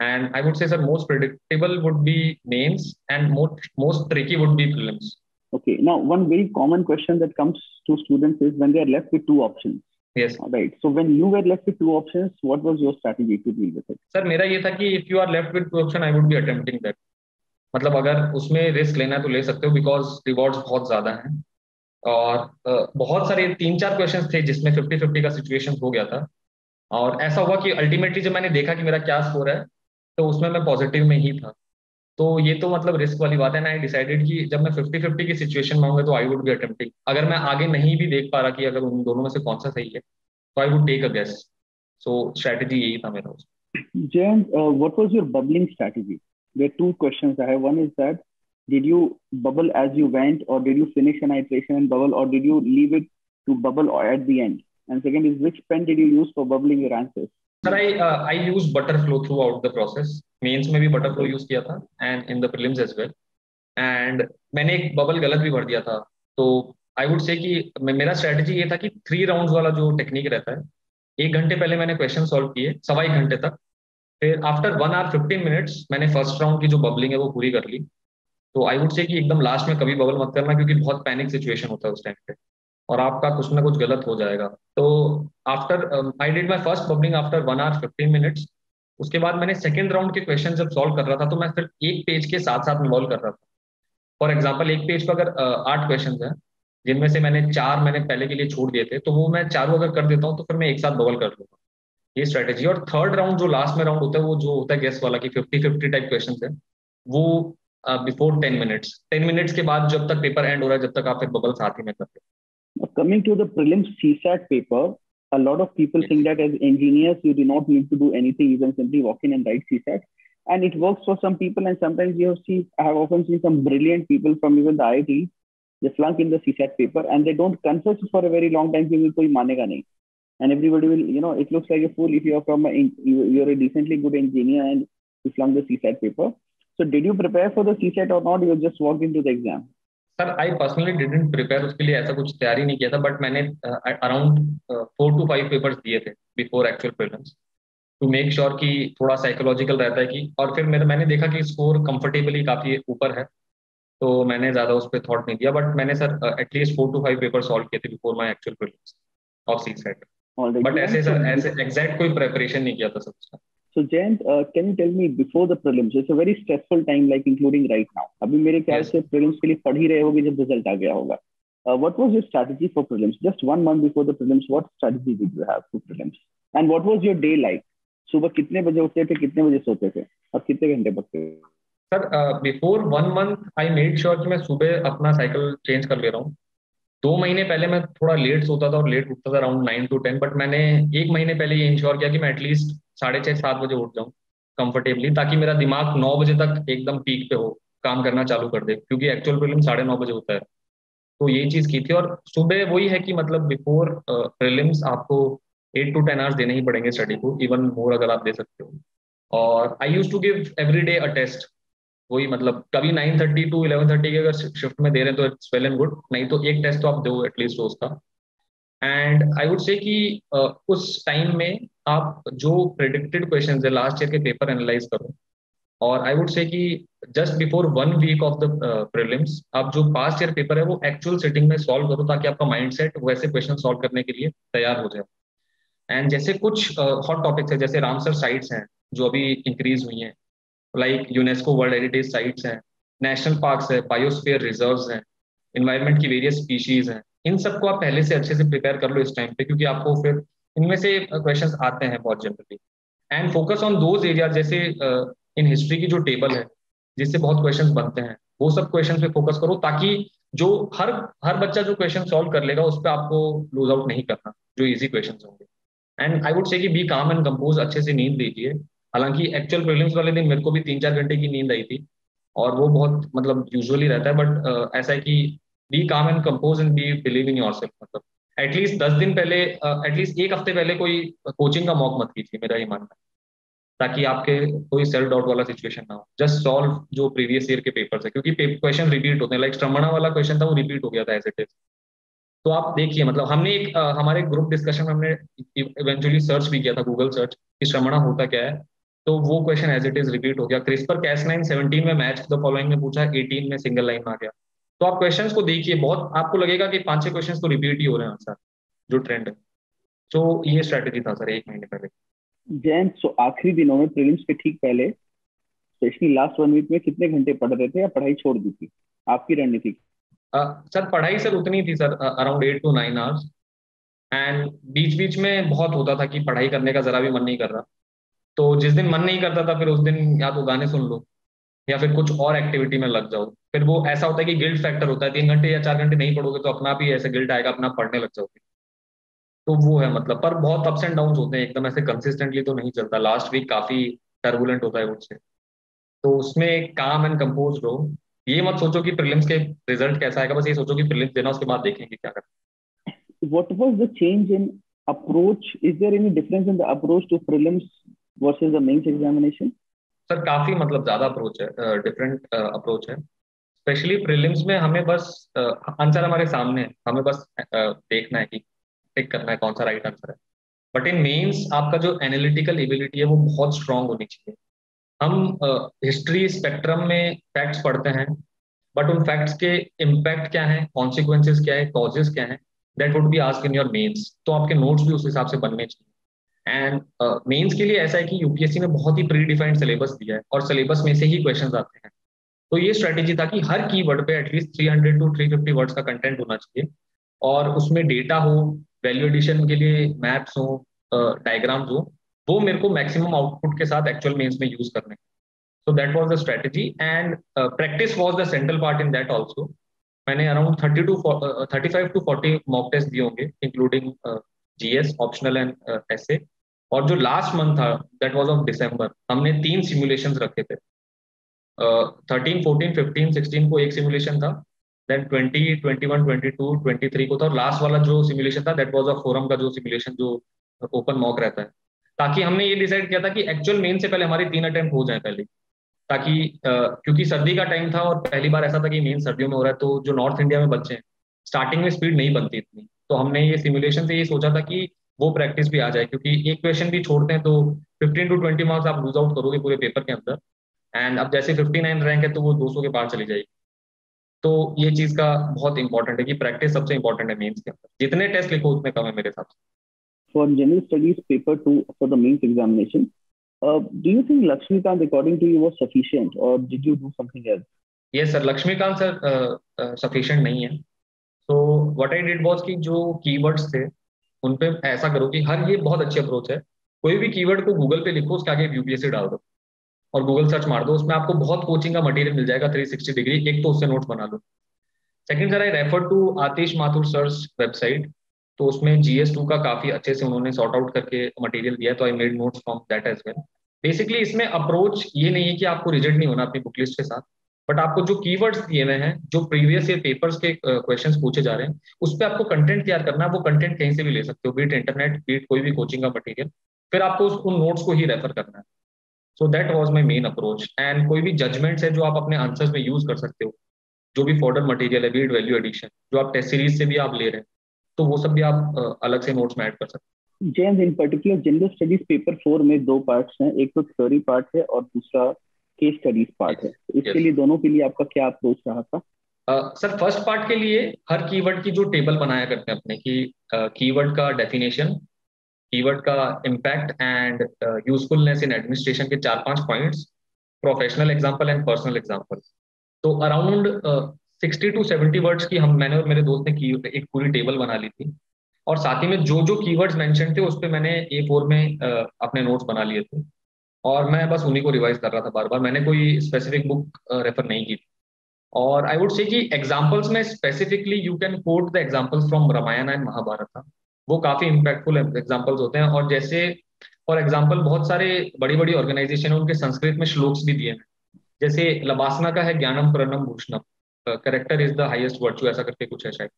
and I would say, sir, most predictable would be mains, and most most tricky would be prelims. Okay. Now, one very common question that comes to students is when they are left with two options. Yes. All right. So when you were left with two options, what was your strategy to deal with it? Sir मेरा ये था कि if you are left with two option, I would be attempting that. मतलब अगर उसमें risk लेना है तो ले सकते हो बिकॉज़ रिवॉर्ड्स बहुत ज़्यादा हैं और बहुत सारे तीन चार क्वेश्चंस थे जिसमें फिफ्टी फिफ्टी का सिचुएशन हो गया था और ऐसा हुआ कि अल्टीमेटली जब मैंने देखा कि मेरा क्या स्कोर है तो उसमें मैं पॉजिटिव में ही था तो ये तो मतलब रिस्क वाली बात है। ना डिसाइडेड कि जब मैं फिफ्टी फिफ्टी की सिचुएशन में होंगे तो आई वुड बी अटेम्प्टिंग अगर मैं आगे नहीं भी देख पा रहा कि अगर उन दोनों में से कौन सा सही है तो I would take a guess so strategy यही था मेरा Jain what was your bubbling strategy there two questions I one is that did you bubble as you went or did you finish an iteration and bubble or did you leave it to bubble at the end and second is which pen did you use for bubbling your answers Sir, I uh, I used throughout the process mains में भी Butterflow use किया था and in the prelims as well and मैंने एक bubble गलत भी भर दिया था। तो आई वुड से कि मेरा स्ट्रेटेजी ये था कि थ्री राउंड्स वाला जो टेक्निक रहता है एक घंटे पहले मैंने क्वेश्चन सॉल्व किए सवा एक घंटे तक। फिर after one hour fifteen minutes मैंने फ़र्स्ट राउंड की जो बबलिंग है वो पूरी कर ली। तो आई वुड से कि एकदम लास्ट में कभी बबल मत करना क्योंकि बहुत पैनिक सिचुएशन होता है उस टाइम पे। और आपका कुछ ना कुछ गलत हो जाएगा। तो after I did my first bubbling after one hour fifteen minutes उसके बाद मैंने सेकेंड राउंड के क्वेश्चन जब सॉल्व कर रहा था तो मैं सिर्फ़ एक पेज के साथ साथ इन्वॉल्व कर रहा था। फॉर एग्ज़ाम्पल एक पेज पर अगर आठ क्वेश्चन है, जिनमें से मैंने चार मैंने पहले के लिए छोड़ दिए थे तो वो मैं चारों अगर कर देता हूँ तो फिर मैं एक साथ बबल कर लूँगा ये स्ट्रेटेजी और थर्ड राउंड जो लास्ट में राउंड होता है, वो जो होता है गेस वाला की फिफ्टी फिफ्टी टाइप क्वेश्चन है, वो before ten minutes ten minutes के बाद जब तक पेपर एंड हो रहा है, जब तक आप फिर बबल साथ ही में करते Coming to the prelims CSAT paper, a lot of people think that as engineers, you do not need to do anything. You can simply walk in and write CSAT. And it works for some people. And sometimes you have seen, I have often seen some brilliant people from even the IIT, they flunk in the CSAT paper and they don't confess for a very long time. People koi manega nahi. And everybody will, you know, it looks like a fool if you're from a, you're a decently good engineer and you flunk the CSAT paper. So did you prepare for the CSAT or not? You just walked into the exam. Sir I personally didn't prepare उसके लिए ऐसा कुछ तैयारी नहीं किया था but मैंने around four to five papers दिए थे before actual prelims to make sure कि थोड़ा साइकोलॉजिकल रहता है कि और फिर मेरे मैंने देखा कि स्कोर कंफर्टेबली काफ़ी ऊपर है तो मैंने ज़्यादा उस पर थॉट नहीं दिया बट मैंने sir at least four to five paper solve किए थे before my actual prelims of C SAT but ऐसे सर ऐसे एग्जैक्ट कोई प्रेपरेशन नहीं किया था सर उसका। So Jayant, uh, can you tell me before the prelims? It's a very stressful time, like including right now. अभी मेरे ख्याल से prelims के लिए पढ़ ही रहे होगे जब result आ गया होगा. Uh, what was your strategy for prelims? Just one month before the prelims, what strategy did you have for prelims? And what was your day like? सुबह कितने बजे उठते थे कितने बजे सोते थे और कितने घंटे पढ़ते थे sir before one month I made sure कि मैं सुबह अपना साइकिल चेंज कर ले रहा हूँ दो महीने पहले मैं थोड़ा लेट सोता था और लेट उठता था around nine to ten but मैंने एक महीने पहले ये इंश्योर किया कि मैं एटलीस्ट साढ़े छः सात बजे उठ जाऊँ कंफर्टेबली ताकि मेरा दिमाग नौ बजे तक एकदम पीक पे हो, काम करना चालू कर दे, क्योंकि एक्चुअल प्रिलिम साढ़े नौ बजे होता है। तो ये चीज़ की थी और सुबह वही है कि मतलब बिफोर प्रिलिम्स आपको एट टू टेन आवर्स देने ही पड़ेंगे स्टडी को इवन मोर अगर आप दे सकते हो। और I use to give every day a test वही मतलब कभी nine thirty to eleven thirty के अगर शिफ्ट में दे रहे हैं तो इट्स वेल एंड गुड नहीं तो एक टेस्ट तो आप दो एटलीस्ट रोज का। एंड आई वुड से कि उस टाइम में आप जो प्रिडिक्टेड क्वेश्चन है लास्ट ईयर के पेपर एनालाइज करो। और आई वुड से कि just before one week of the prelims आप जो पास्ट ईयर पेपर है, वो एक्चुअल सिटिंग में सॉल्व करो ताकि आपका माइंडसेट वैसे क्वेश्चन सॉल्व करने के लिए तैयार हो जाए। एंड जैसे कुछ हॉट टॉपिक्स है, जैसे रामसर साइट्स हैं, जो अभी इंक्रीज हुई हैं। Like UNESCO world heritage sites हैं नेशनल पार्क्स है बायोस्फीयर रिजर्व्स हैं इन्वायरमेंट की वेरियस स्पीशीज हैं। इन सबको आप पहले से अच्छे से प्रिपेयर कर लो इस टाइम पे, क्योंकि आपको फिर इनमें से क्वेश्चन आते हैं बहुत generally and focus on those area जैसे इन हिस्ट्री की जो टेबल है, जिससे बहुत क्वेश्चन बनते हैं, वो सब क्वेश्चन पे फोकस करो ताकि जो हर हर बच्चा जो क्वेश्चन सॉल्व कर लेगा, उस पर आपको लूज आउट नहीं करना, जो इजी क्वेश्चन होंगे। एंड आई वुड से कि बी काम एंड कंपोज अच्छे से नींद लीजिए। हालाँकि एक्चुअल प्रीलिम्स वाले दिन मेरे को भी तीन चार घंटे की नींद आई थी और वो बहुत मतलब यूजुअली रहता है बट uh, ऐसा है कि be calm and compose and be believe in yourself मतलब एटलीस्ट दस दिन पहले एटलीस्ट uh, एक हफ़्ते पहले कोई कोचिंग का मौक मत कीजिए मेरा ये मानना है। ताकि आपके कोई सेल्फ डाउट वाला सिचुएशन ना हो। जस्ट सॉल्व जो प्रीवियस ईयर के पेपर है क्योंकि क्वेश्चन रिपीट होते हैं। लाइक श्रमणा वाला क्वेश्चन था वो रिपीट हो गया था एज इट इज़ तो आप देखिए मतलब हमने एक आ, हमारे ग्रुप डिस्कशन में हमने इवेंचुअली सर्च भी किया था गूगल सर्च कि श्रमणा होता क्या है। तो वो question as it is repeat हो गया। क्रिस्पर कैस नाइन सेवनटीन में मैच द फॉलोइंग में पूछा एटीन में सिंगल लाइन आ गया। तो आप क्वेश्चन को देखिए बहुत आपको लगेगा कि पाँच छह क्वेश्चन तो रिपीट ही हो रहे हैं सर जो ट्रेंड है। तो ये स्ट्रेटेजी था सर एक महीने पहले। जैन सो आखिरी दिनों में प्रीलिम्स के ठीक पहले स्पेशली लास्ट वन वीक में कितने घंटे पढ़ रहे थे या पढ़ाई छोड़ दी थी? आपकी रणनीति? सर पढ़ाई सर उतनी थी sir around eight to nine hours and बीच बीच में बहुत होता था कि पढ़ाई करने का जरा भी मन नहीं कर रहा। तो जिस दिन मन नहीं करता था, फिर उस दिन या तो गाने सुन लो, या फिर कुछ और एक्टिविटी में लग जाओ। फिर वो ऐसा होता है कि गिल्ट फैक्टर होता है, तीन घंटे या चार घंटे नहीं पढ़ोगे तो अपना भी ऐसे गिल्ट आएगा, अपना पढ़ने लग जाओगे। तो वो है मतलब पर बहुत अप्स एंड डाउन होते हैं, एकदम ऐसे कंसिस्टेंटली तो नहीं चलता। लास्ट वीक काफ़ी टर्बुलेंट होता है मुझसे। तो उसमें काम एंड कंपोज रहो। ये मत सोचो कि प्रीलिम्स के रिज़ल्ट कैसा आएगा, बस ये सोचो कि प्रीलिम्स देना, उसके बाद देखेंगे क्या करना what was the change in approach is there any difference in the approach to prelims versus the mains examination sir काफ़ी मतलब ज़्यादा अप्रोच है डिफरेंट अप्रोच है। स्पेशली प्रीलिम्स में हमें बस आंसर हमारे सामने है। हमें बस देखना है कि पिक करना है कौन सा राइट आंसर है। बट इन मेंस आपका जो एनालिटिकल एबिलिटी है वो बहुत स्ट्रांग होनी चाहिए। हम हिस्ट्री uh, स्पेक्ट्रम में फैक्ट्स पढ़ते हैं बट उन फैक्ट्स के इम्पैक्ट क्या है कॉन्सिक्वेंसेज क्या है कॉजेज क्या है that would be ask in your mains तो आपके नोट्स भी उस हिसाब से बनने चाहिए। एंड मेन्स uh, के लिए ऐसा है कि यूपीएससी ने बहुत ही प्री डिफाइंड सिलेबस दिया है और सिलेबस में से ही क्वेश्चन आते हैं। तो ये स्ट्रेटेजी था कि हर की वर्ड पे एटलीस्ट 300 टू 350 वर्ड्स का कंटेंट होना चाहिए और उसमें डेटा हो वैल्यू एडिशन के लिए मैप्स हो डायग्राम्स हो वो मेरे को मैक्सिमम आउटपुट के साथ एक्चुअल मेंस में यूज़ करने so that was the strategy and practice was the central part in that also मैंने around thirty to thirty five to forty mock test दिए होंगे इंक्लूडिंग जीएस ऑप्शनल एंड ऐसे और जो लास्ट मंथ था that was of December हमने तीन simulations रखे थे। थर्टीन फोर्टीन फिफ्टीन सिक्सटीन को एक सिमुलेशन था देन 20, 21, 22, 23 को था और लास्ट वाला जो सिमुलेशन था दैट वाज अ फोरम का जो सिमुलेशन जो ओपन मॉक रहता है। ताकि हमने ये डिसाइड किया था कि एक्चुअल मेन से पहले हमारे तीन अटेम्प्ट हो जाए पहले। ताकि क्योंकि सर्दी का टाइम था और पहली बार ऐसा था कि मेन सर्दियों में हो रहा है तो जो नॉर्थ इंडिया में बच्चे हैं स्टार्टिंग में स्पीड नहीं बनती इतनी। तो हमने ये सिमुलेशन से ये सोचा था कि वो प्रैक्टिस भी आ जाए क्योंकि एक क्वेश्चन भी छोड़ते हैं तो फिफ्टीन टू ट्वेंटी मार्क्स आप लूज आउट करोगे पूरे पेपर के अंदर। एंड अब जैसे फिफ्टी नाइन रैंक है तो वो दो सौ के पास चली जाएगी। तो ये चीज़ का बहुत इंपॉर्टेंट है कि प्रैक्टिस सबसे इंपॉर्टेंट है मेंस के अंदर। जितने टेस्ट लिखो उतने कम है मेरे हिसाब से। For general studies paper two for the mains examination do you think Laxmikanth according to you was sufficient or did you do something else yes sir Laxmikanth sir sufficient नहीं है। So, what I did was कि जो keywords थे, उन पे ऐसा करो कि हर ये बहुत अच्छी अप्रोच है। कोई भी कीवर्ड को गूगल पे लिखो, उसके आगे यूपीएससी डाल दो। और गूगल सर्च मार दो, उसमें आपको बहुत कोचिंग का मटेरियल मिल जाएगा 360 डिग्री एक तो उससे नोट्स बना लो। Second sir I refer to Atish Mathur sir's website तो उसमें जीएस टू का काफ़ी अच्छे से उन्होंने सॉर्ट आउट करके मटेरियल दिया तो I made notes from that as well basically इसमें अप्रोच ये नहीं है कि आपको रिजेक्ट नहीं होना अपनी बुक लिस्ट के साथ। बट आपको जो कीवर्ड्स दिए हुए हैं, जो प्रीवियस ईयर पेपर्स के क्वेश्चंस पूछे जा रहे हैं, उस पर आपको कंटेंट तैयार करना है वो कंटेंट कहीं से भी ले सकते हो बीट इंटरनेट बीट कोई भी कोचिंग का मटेरियल फिर आपको उन नोट्स को ही रेफर करना है। So that was my main approach and कोई भी जजमेंट्स है जो आप अपने आंसर्स में यूज़ कर सकते हो, जो भी फॉर्डर मटेरियल है बीट वैल्यू एडिशन जो आप टेस्ट सीरीज़ से भी आप ले रहे हैं तो वो सब भी आप अलग से नोट्स में ऐड कर सकते हैं। James in particular general studies paper four में दो पार्ट्स हैं, एक तो थ्योरी पार्ट है और दूसरा केस स्टडीज़ पार्ट है। तो इसके लिए दोनों के लिए आपका क्या अप्रोच रहा था? सर फ़र्स्ट पार्ट के लिए हर कीवर्ड की जो टेबल बनाया करते हैं अपने की कीवर्ड का डेफिनेशन कीवर्ड का impact and usefulness in administration के चार पाँच points professional example and personal example तो around sixty to seventy words की हम मैंने और मेरे दोस्त ने की एक पूरी टेबल बना ली थी। और साथ ही में जो जो कीवर्ड्स मेंशन थे उस पर मैंने ए फोर में uh, अपने नोट्स बना लिए थे। और मैं बस उन्हीं को रिवाइज कर रहा था बार बार मैंने कोई स्पेसिफिक बुक रेफर नहीं की। और आई वुड से कि एग्जाम्पल्स में specifically you can quote the examples from Ramayana and Mahabharata वो काफ़ी इम्पैक्टफुल एग्जाम्पल्स होते हैं। और जैसे फॉर एग्ज़ाम्पल बहुत सारे बड़ी बड़ी ऑर्गेनाइजेशन उनके संस्कृत में श्लोक्स भी दिए हैं। जैसे लबासना का है ज्ञानम प्रणम भूषणम। Character is the highest virtue ऐसा करके कुछ है शायद।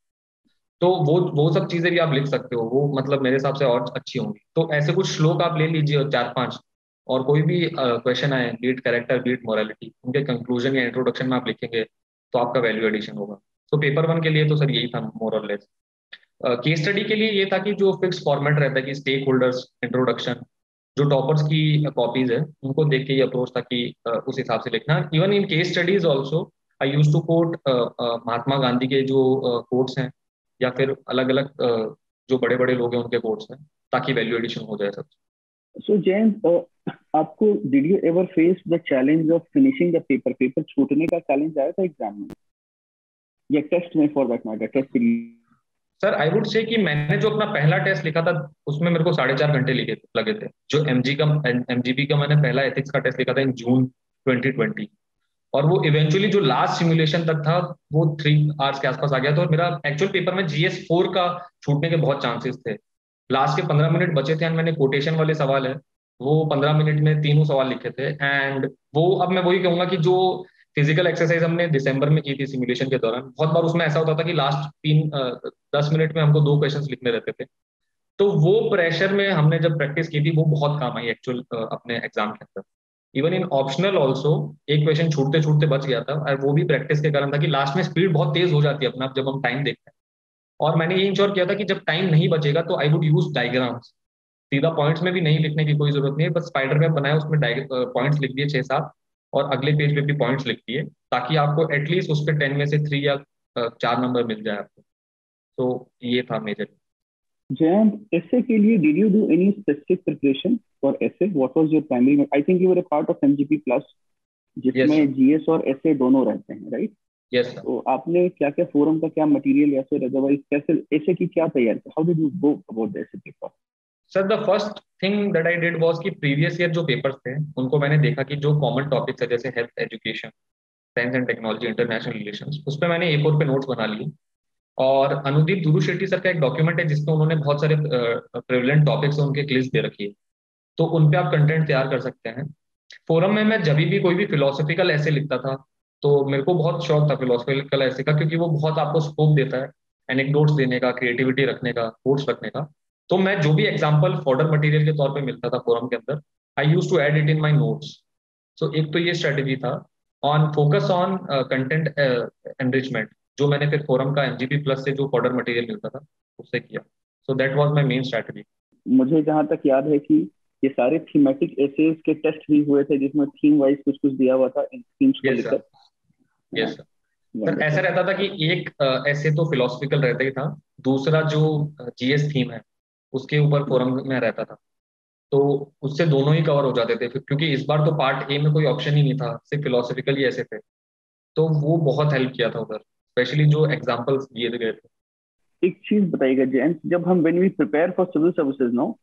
तो वो वो सब चीज़ें भी आप लिख सकते हो। वो मतलब मेरे हिसाब से और अच्छी होंगी। तो ऐसे कुछ श्लोक आप ले लीजिए चार पाँच और कोई भी क्वेश्चन आए be it character be it morality उनके कंक्लूजन या इंट्रोडक्शन में आप लिखेंगे तो आपका वैल्यू एडिशन होगा। तो पेपर वन के लिए तो सर यही था मोर और लेस केस स्टडी के लिए ये था कि जो फिक्स फॉर्मेट रहता है कि स्टेक होल्डर्स इंट्रोडक्शन जो टॉपर्स की कॉपीज है, उनको देख के ये अप्रोच था कि उस हिसाब से लिखना। Even in case studies also I use to quote Mahatma Gandhi के जो कोट्स हैं, या फिर अलग अलग जो बड़े बड़े लोग हैं उनके कोट्स हैं, ताकि वैल्यू एडिशन हो जाए सब। सो जैन आपको did you ever face the challenge of finishing the paper paper छूटने का चैलेंज आया था एग्ज़ाम में? या टेस्ट में for that matter test sir I would say कि मैंने जो अपना पहला टेस्ट लिखा था, उसमें मेरे को साढ़े चार घंटे लिखे लगे थे। जो एम का एमजीबी का मैंने पहला एथिक्स का टेस्ट लिखा था इन जून 2020 और वो इवेंचुअली जो लास्ट सिमुलेशन तक था, वो थ्री आवर्स के आसपास आ गया था और मेरा एक्चुअल पेपर में जीएस फोर का छूटने के बहुत चांसेस थे। लास्ट के पंद्रह मिनट बचे थे एंड मैंने कोटेशन वाले सवाल है। वो पंद्रह मिनट में तीनों सवाल लिखे थे। एंड वो, अब मैं वही कहूँगा कि जो फ़िज़िकल एक्सरसाइज हमने दिसंबर में की थी सिमुलेशन के दौरान, बहुत बार उसमें ऐसा होता था कि लास्ट तीन दस मिनट में हमको दो क्वेश्चन लिखने रहते थे। तो वो प्रेशर में हमने जब प्रैक्टिस की थी, वो बहुत काम आई एक्चुअल अपने एग्ज़ाम के अंदर। इवन इन ऑप्शनल ऑल्सो एक क्वेश्चन छूटते छूटते बच गया था। और वो भी प्रैक्टिस के कारण था कि लास्ट में स्पीड बहुत तेज हो जाती है अपना जब हम टाइम देखते हैं। और मैंने ये इंश्योर किया था कि जब टाइम नहीं बचेगा तो आई वुड यूज़ डायग्राम्स सीधा पॉइंट्स में भी नहीं लिखने की कोई ज़रूरत नहीं है बस स्पाइडर वेब बनाया उसमें पॉइंट्स लिख दिए छह सात और अगले पेज पे भी पॉइंट्स लिख दिए ताकि आपको एटलीस्ट उस पर टेन में से थ्री या चार नंबर मिल जाए आपको। तो ये था मेजर जयंत ऐसे के लिए did you do any specific preparation for essay what was your primary I think you were a part of MGP plus जिसमें जीएस और ऐसे दोनों रहते हैं राइट यस तो आपने क्या क्या फोरम का क्या मटेरियल या फिर अदरवाइज़ कैसे ऐसे की क्या तैयार how did you go about the essay paper sir the first thing that I did was कि प्रीवियस ईयर जो पेपर्स थे उनको मैंने देखा कि जो कॉमन टॉपिक्स है जैसे health education science and technology international relation उस पर मैंने एक और पे नोट्स बना लिए। और अनुदीप दुरु शेट्टी सर का एक डॉक्यूमेंट है जिसमें उन्होंने बहुत सारे प्रिवलेंट टॉपिक्स उनके क्लिस दे रखी है। तो उन पे आप कंटेंट तैयार कर सकते हैं। फोरम में मैं जब भी कोई भी फिलोसफिकल ऐसे लिखता था तो मेरे को बहुत शौक था फिलोसफिकल ऐसे का क्योंकि वो बहुत आपको स्कोप देता है एनेक्डोट्स देने का क्रिएटिविटी रखने का कोर्स रखने का। तो मैं जो भी एग्ज़ाम्पल फॉर्डर मटेरियल के तौर पे मिलता था फोरम के अंदर I use to add it in my notes so एक तो ये स्ट्रेटेजी था। On focus on content enrichment जो मैंने फिर फोरम का एमजीपी प्लस से जो फॉर्डर मटेरियल मिलता था उससे किया। So that was my main strategy मुझे जहाँ तक याद है कि ये सारे थीमेटिक एसेज के टेस्ट भी हुए थे जिसमें थीम वाइज कुछ कुछ दिया हुआ था इन थीम्स को लेकर। यस सर ऐसा रहता था कि एक ऐसे तो फिलोसफिकल रहता ही था। दूसरा जो जीएस थीम है उसके ऊपर फोरम में रहता था। तो उससे दोनों ही कवर हो जाते थे। क्योंकि इस बार तो पार्ट ए में कोई ऑप्शन ही नहीं था सिर्फ़ फिलोसफिकल ही ऐसे थे। तो वो बहुत हेल्प किया था उधर स्पेशली जो एग्जाम्पल्स दिए गए थे। एक चीज़ बताइएगा जैन जब हम when we prepare for civil services no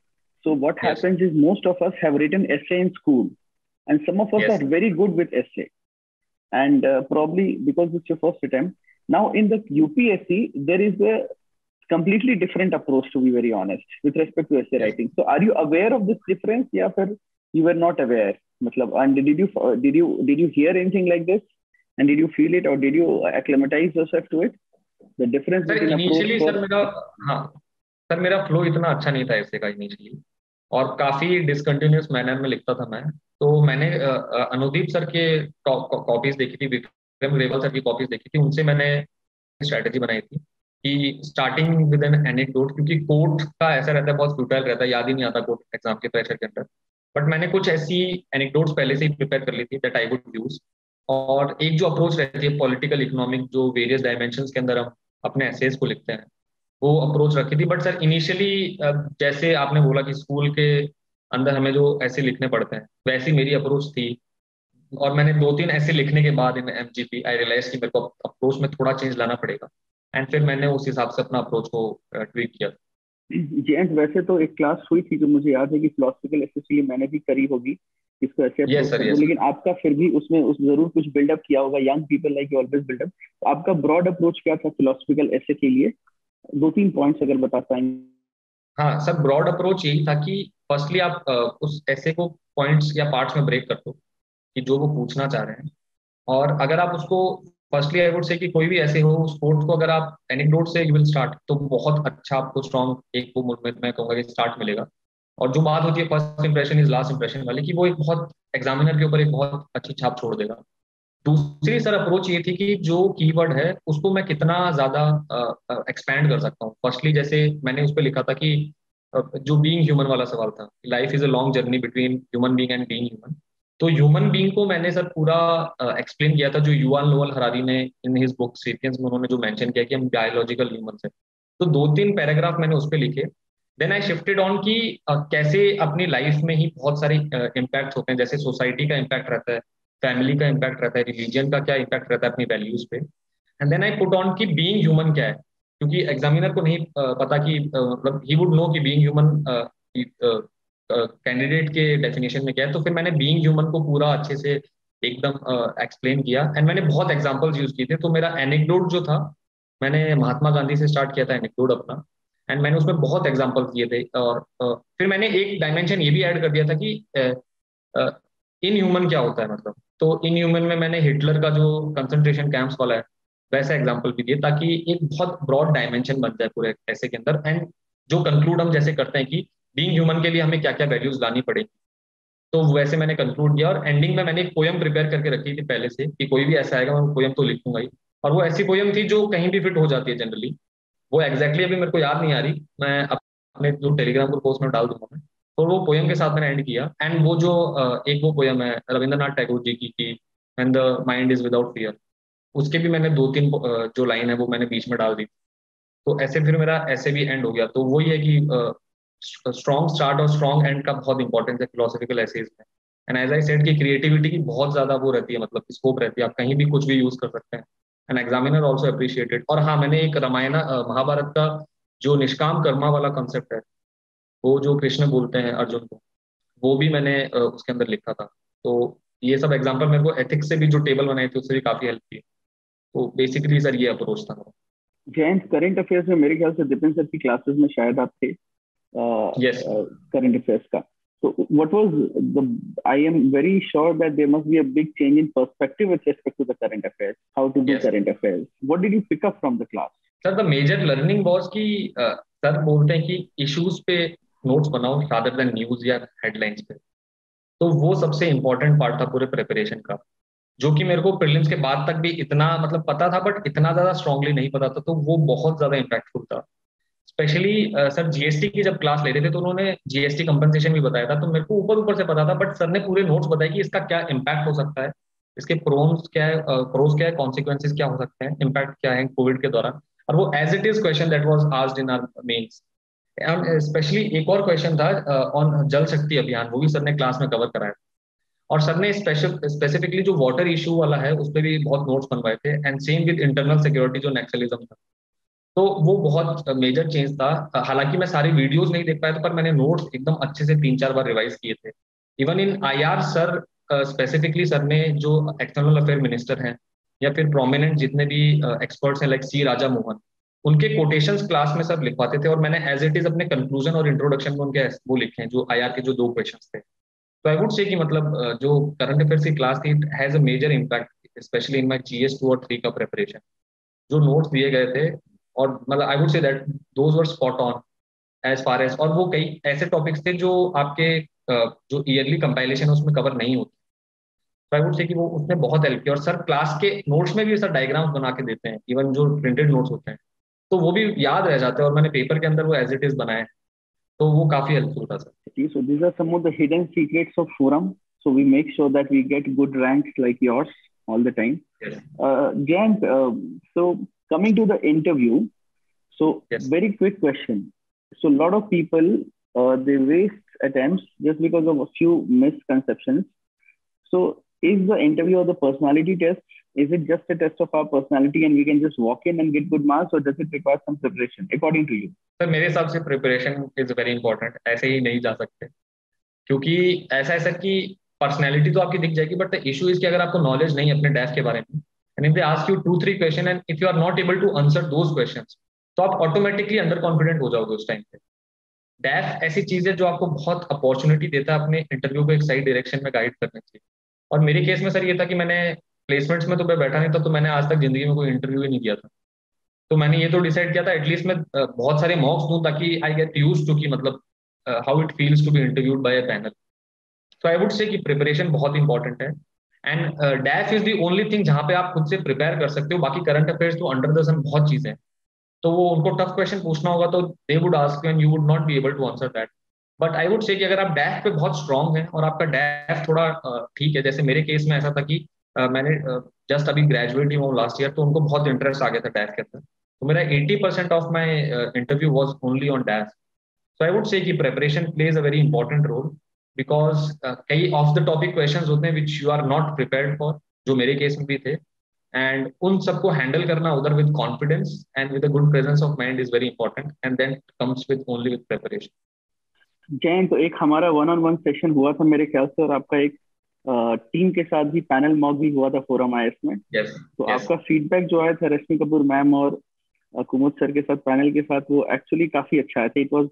yes. happens is most of us have written essay in school and some of us yes. are very good with essay. and uh, probably because it's your first attempt now in the upsc there is a completely different approach to be very honest with respect to essay writing so are you aware of this difference yeah sir you were not aware matlab, and did you did you did you hear anything like this and did you feel it or did you acclimatize yourself to it the difference sir, initially sir मेरा हाँ sir मेरा flow इतना अच्छा नहीं था ऐसे का initially और काफी डिसकंटिन्यूस मैनर में लिखता था मैं तो मैंने अनुदीप सर के कॉपीज देखी थी, विक्रम रेवल सर की कॉपीज देखी थी, उनसे मैंने स्ट्रेटेजी बनाई थी कि स्टार्टिंग विद एन एनेक्डोट क्योंकि कोर्ट का ऐसा रहता है, बहुत फ्यूटाइल रहता है, याद ही नहीं आता कोर्ट एग्ज़ाम के प्रेशर के अंदर। बट मैंने कुछ ऐसी एनेक्डोट्स पहले से ही प्रिपेयर कर ली थी दैट आई वुड यूज़ और एक जो अप्रोच रहती है पॉलिटिकल इकोनॉमिक जो वेरियस डायमेंशन के अंदर हम अपने एसेज को लिखते हैं, वो अप्रोच रखी थी। बट सर इनिशियली जैसे आपने बोला कि स्कूल के अंदर हमें जो ऐसे लिखने पड़ते हैं। वैसी मेरी अप्रोच थी। और मैंने दो तीन ऐसे लिखने के बाद in M G P I realize की मेरे को अप्रोच में थोड़ा चेंज लाना पड़ेगा। एंड फिर मैंने उस हिसाब से अपना अप्रोच को ट्वीट किया। जी एंड वैसे तो एक क्लास हुई थी जो मुझे याद है कि फिलोसफिकल एसएससी मैंने भी करी होगी। इसको ऐसे yes, sir, yes, लेकिन आपका फिर भी उसमें उस ज़रूर कुछ बिल्डअप किया होगा। Young people like always buildup आपका ब्रॉड अप्रोच क्या था फिलोसफिकल ऐसे के लिए? दो तीन पॉइंट्स अगर बता पाएँगे। हाँ सर ब्रॉड अप्रोच यही था कि फर्स्टली आप उस ऐसे को पॉइंट्स या पार्ट्स में ब्रेक कर दो कि जो वो पूछना चाह रहे हैं। और अगर आप उसको फर्स्टली आई वुड से कि कोई भी ऐसे हो स्पोर्ट्स को अगर आप एनिकडोट से यू विल स्टार्ट तो बहुत अच्छा आपको स्ट्रॉन्ग एक वो मूवमेंट मैं कहूँगा कि स्टार्ट मिलेगा। और जो बात होती है first impression is last impression वाली कि वो एक बहुत एग्जामिनर के ऊपर एक बहुत अच्छी छाप छोड़ देगा। दूसरी सर अप्रोच ये थी कि जो कीवर्ड है, उसको मैं कितना ज़्यादा एक्सपैंड कर सकता हूँ। फर्स्टली जैसे मैंने उस पर लिखा था कि जो बीइंग ह्यूमन वाला सवाल था life is a long journey between human being and being human तो ह्यूमन बीइंग को मैंने सर पूरा एक्सप्लेन किया था जो युवान लोअल हरारी ने इन हिज बुक सेपियंस में उन्होंने जो मेंशन किया कि हम बायोलॉजिकल ह्यूमन है। तो दो तीन पैराग्राफ मैंने उस पर लिखे। देन आई शिफ्टेड ऑन कि कैसे अपनी लाइफ में ही बहुत सारे इम्पैक्ट होते हैं। जैसे सोसाइटी का इम्पैक्ट रहता है। फैमिली का इम्पैक्ट रहता है रिलीजन का क्या इम्पैक्ट रहता है अपनी वैल्यूज़ पे? And then I put on की बीइंग ह्यूमन क्या है? क्योंकि एग्जामिनर को नहीं पता कि मतलब ही वुड नो कि बीइंग ह्यूमन कैंडिडेट के डेफिनेशन में क्या है? तो फिर मैंने बीइंग ह्यूमन को पूरा अच्छे से एकदम एक्सप्लेन किया। एंड मैंने बहुत एग्जाम्पल्स यूज़ किए थे। तो मेरा एनेक्डोट जो था, मैंने महात्मा गांधी से स्टार्ट किया था एनेक्डोट अपना। एंड मैंने उसमें बहुत एग्ज़ाम्पल दिए थे। और फिर मैंने एक डायमेंशन ये भी ऐड कर दिया था कि इन ह्यूमन क्या होता है मतलब? तो इन ह्यूमन में मैंने हिटलर का जो कंसंट्रेशन कैंप्स वाला है, वैसा एग्ज़ाम्पल भी दिए ताकि एक बहुत ब्रॉड डायमेंशन बन जाए पूरे ऐसे के अंदर। एंड जो कंक्लूड हम जैसे करते हैं कि बींग ह्यूमन के लिए हमें क्या क्या वैल्यूज़ लानी पड़ेगी। तो वैसे मैंने कंक्लूड किया और एंडिंग में मैंने एक पोयम प्रिपेयर करके रखी थी पहले से कि कोई भी ऐसा आएगा, मैं पोयम तो लिखूँगा ही। और वो ऐसी पोयम थी जो कहीं भी फिट हो जाती है जनरली वो एग्जैक्टली अभी मेरे को याद नहीं आ रही। मैं अपने जो टेलीग्राम पर पोस्ट में डाल दूँगा मैं। तो वो पोयम के साथ मैंने एंड किया। एंड वो जो एक वो पोयम है, रविंद्रनाथ टैगोर जी की and the mind is without fear उसके भी मैंने दो तीन जो लाइन है, वो मैंने बीच में डाल दी। तो ऐसे फिर मेरा, ऐसे भी एंड हो गया। तो वही है कि स्ट्रॉन्ग स्टार्ट और स्ट्रॉन्ग एंड का बहुत इंपॉर्टेंस है फिलोसफिकल एसेज में। एंड एज आई सेड की क्रिएटिविटी की बहुत ज़्यादा वो रहती है मतलब स्कोप रहती है। आप कहीं भी कुछ भी यूज़ कर सकते हैं। एंड एग्जामिनर ऑल्सो अप्रिशिएटेड और हाँ मैंने एक रामायण महाभारत का जो निष्काम कर्मा वाला कंसेप्ट है वो जो कृष्ण बोलते हैं अर्जुन को वो भी मैंने उसके अंदर लिखा था। तो ये सब एग्ज़ाम्पल मेरे को एथिक्स से भी जो टेबल बनाए थे उससे भी काफ़ी हेल्प की। तो बेसिकली सर ये अप्रोच था जेंट्स करंट अफेयर्स में मेरे ख्याल से दीपेंद्र सर की क्लासेस में शायद आप थे। करंट अफेयर्स का। तो what was the I am very sure that there must be a big change in perspective with respect to the current affairs how to do current affairs what did you pick up from the class sir the major learning was की sir बोलते हैं कि issues पे notes बनाओ rather than news या headlines पे। तो वो सबसे इंपॉर्टेंट पार्ट था पूरे प्रिपरेशन का, जो कि मेरे को प्रिलिम्स के बाद तक भी इतना मतलब पता था बट इतना ज़्यादा स्ट्रांगली नहीं पता था तो वो बहुत ज़्यादा इम्पैक्टफुल था। स्पेशली सर जीएसटी की जब क्लास ले रहे थे तो उन्होंने जीएसटी कंपनसेशन भी बताया था तो मेरे को ऊपर ऊपर से पता था बट सर ने पूरे नोट्स बताए कि इसका क्या इम्पैक्ट हो सकता है, इसके प्रोन्स क्या है प्रोस क्या है कॉन्सिक्वेंसेज क्या हो सकते हैं इम्पैक्ट क्या है कोविड के दौरान। और वो as it is question that was asked in our mains specially एक और क्वेश्चन था ऑन जल शक्ति अभियान, वो भी सर ने क्लास में कवर कराया। और सर ने स्पेशल स्पेसिफिकली जो वाटर इशू वाला है, उस पर भी बहुत नोट्स बनवाए थे। And same with internal security जो नेक्सलिज्म था। तो वो बहुत मेजर चेंज था। हालाँकि मैं सारी वीडियोस नहीं देख पाया था, पर मैंने नोट्स एकदम अच्छे से तीन चार बार रिवाइज किए थे। Even in I sir specifically sir ने जो एक्सटर्नल अफेयर मिनिस्टर हैं, या फिर प्रोमिनेंट जितने भी एक्सपर्ट्स हैं लाइक सी राजा मोहन उनके कोटेशन क्लास में सब लिखवाते थे और मैंने एज इट इज़ अपने कंक्लूजन और इंट्रोडक्शन में उनके वो लिखे हैं, जो आईआर के जो दो क्वेश्चन थे। तो आई वुड से कि मतलब जो करंट अफेयर्स की क्लास थी it has major impact specially in my GS two और थ्री का प्रिपरेशन जो नोट्स दिए गए थे, और मतलब I would say that those were spot on as far as और वो कई ऐसे टॉपिक्स थे जो आपके जो ईयरली कंपाइलेशन है, उसमें कवर नहीं होते। तो आई वुड से कि वो उसने बहुत हेल्प किया। और सर क्लास के नोट्स में भी सर डायग्राम्स बना के देते हैं इवन जो प्रिंटेड नोट्स होते हैं। तो वो भी याद रह जाते हैं और मैंने पेपर के अंदर वो एज इट इज़ बनाए तो वो काफ़ी हेल्पफुल था sir So these are some of the hidden secrets of forum. So we make sure that we get good ranks like yours all the time. Yes. Uh, Jayant, uh, so coming to the interview, so yes. very quick question. So a lot of people uh, they waste attempts just because of a few misconceptions. So is the interview or the personality test is it just a test of our personality and we can just walk in and get good marks, or does it require some preparation, according to you? Sir मेरे हिसाब से preparation is very important ऐसे ही नहीं जा सकते। क्योंकि ऐसा है सर कि पर्सनैलिटी तो आपकी दिख जाएगी बट द इशू इज़ कि अगर आपको नॉलेज नहीं अपने डैफ के बारे में and ask you two three question and if you are not able to answer those questions तो आप ऑटोमेटिकली अंडर कॉन्फिडेंट हो जाओगे उस टाइम पे। डैफ ऐसी चीज़ है जो आपको बहुत अपॉर्चुनिटी देता है अपने इंटरव्यू को एक सही डायरेक्शन में गाइड करने की और मेरे केस में सर ये था कि मैंने प्लेसमेंट्स में तो मैं बैठा नहीं था तो मैंने आज तक ज़िंदगी में कोई इंटरव्यू ही नहीं किया था। तो मैंने ये तो डिसाइड किया था एटलीस्ट मैं बहुत सारे मॉक्स दूँ ताकि आई गेट यूज़ टू की मतलब how it feels to be interviewed by a panel so I would say कि प्रिपरेशन बहुत इंपॉर्टेंट है। And DAF is the only thing जहाँ पे आप खुद से प्रिपेयर कर सकते हो, बाकी करंट अफेयर्स तो अंडर द सन बहुत चीज़ें हैं। तो वो उनको टफ क्वेश्चन पूछना होगा तो they would ask and you would not be able to answer that but I would say कि अगर आप डैफ पे बहुत स्ट्रांग है और आपका डैफ थोड़ा ठीक है, जैसे मेरे केस में ऐसा था कि मैंने जस्ट अभी ग्रेजुएट ही हूँ लास्ट ईयर तो उनको बहुत इंटरेस्ट आ गया था डैफ के अंदर। तो मेरा 80 percent of my interview was only on DAF so I would say कि preparation plays a very important role because कई ऑफ़ द टॉपिक क्वेश्चन होते हैं which you are not prepared for जो मेरे केस में भी थे। एंड उन सबको हैंडल करना उधर with confidence and with good presence of mind is very important and then comes with only with preparation Jain तो एक हमारा वन ऑन वन सेशन हुआ था मेरे ख्याल से और आपका एक टीम के साथ भी पैनल मॉक भी हुआ था फोरम आई में। Yes, तो yes. आपका फीडबैक जो आया था रश्मि कपूर मैम और कुमुद सर के साथ पैनल के साथ वो एक्चुअली काफ़ी अच्छा है। It was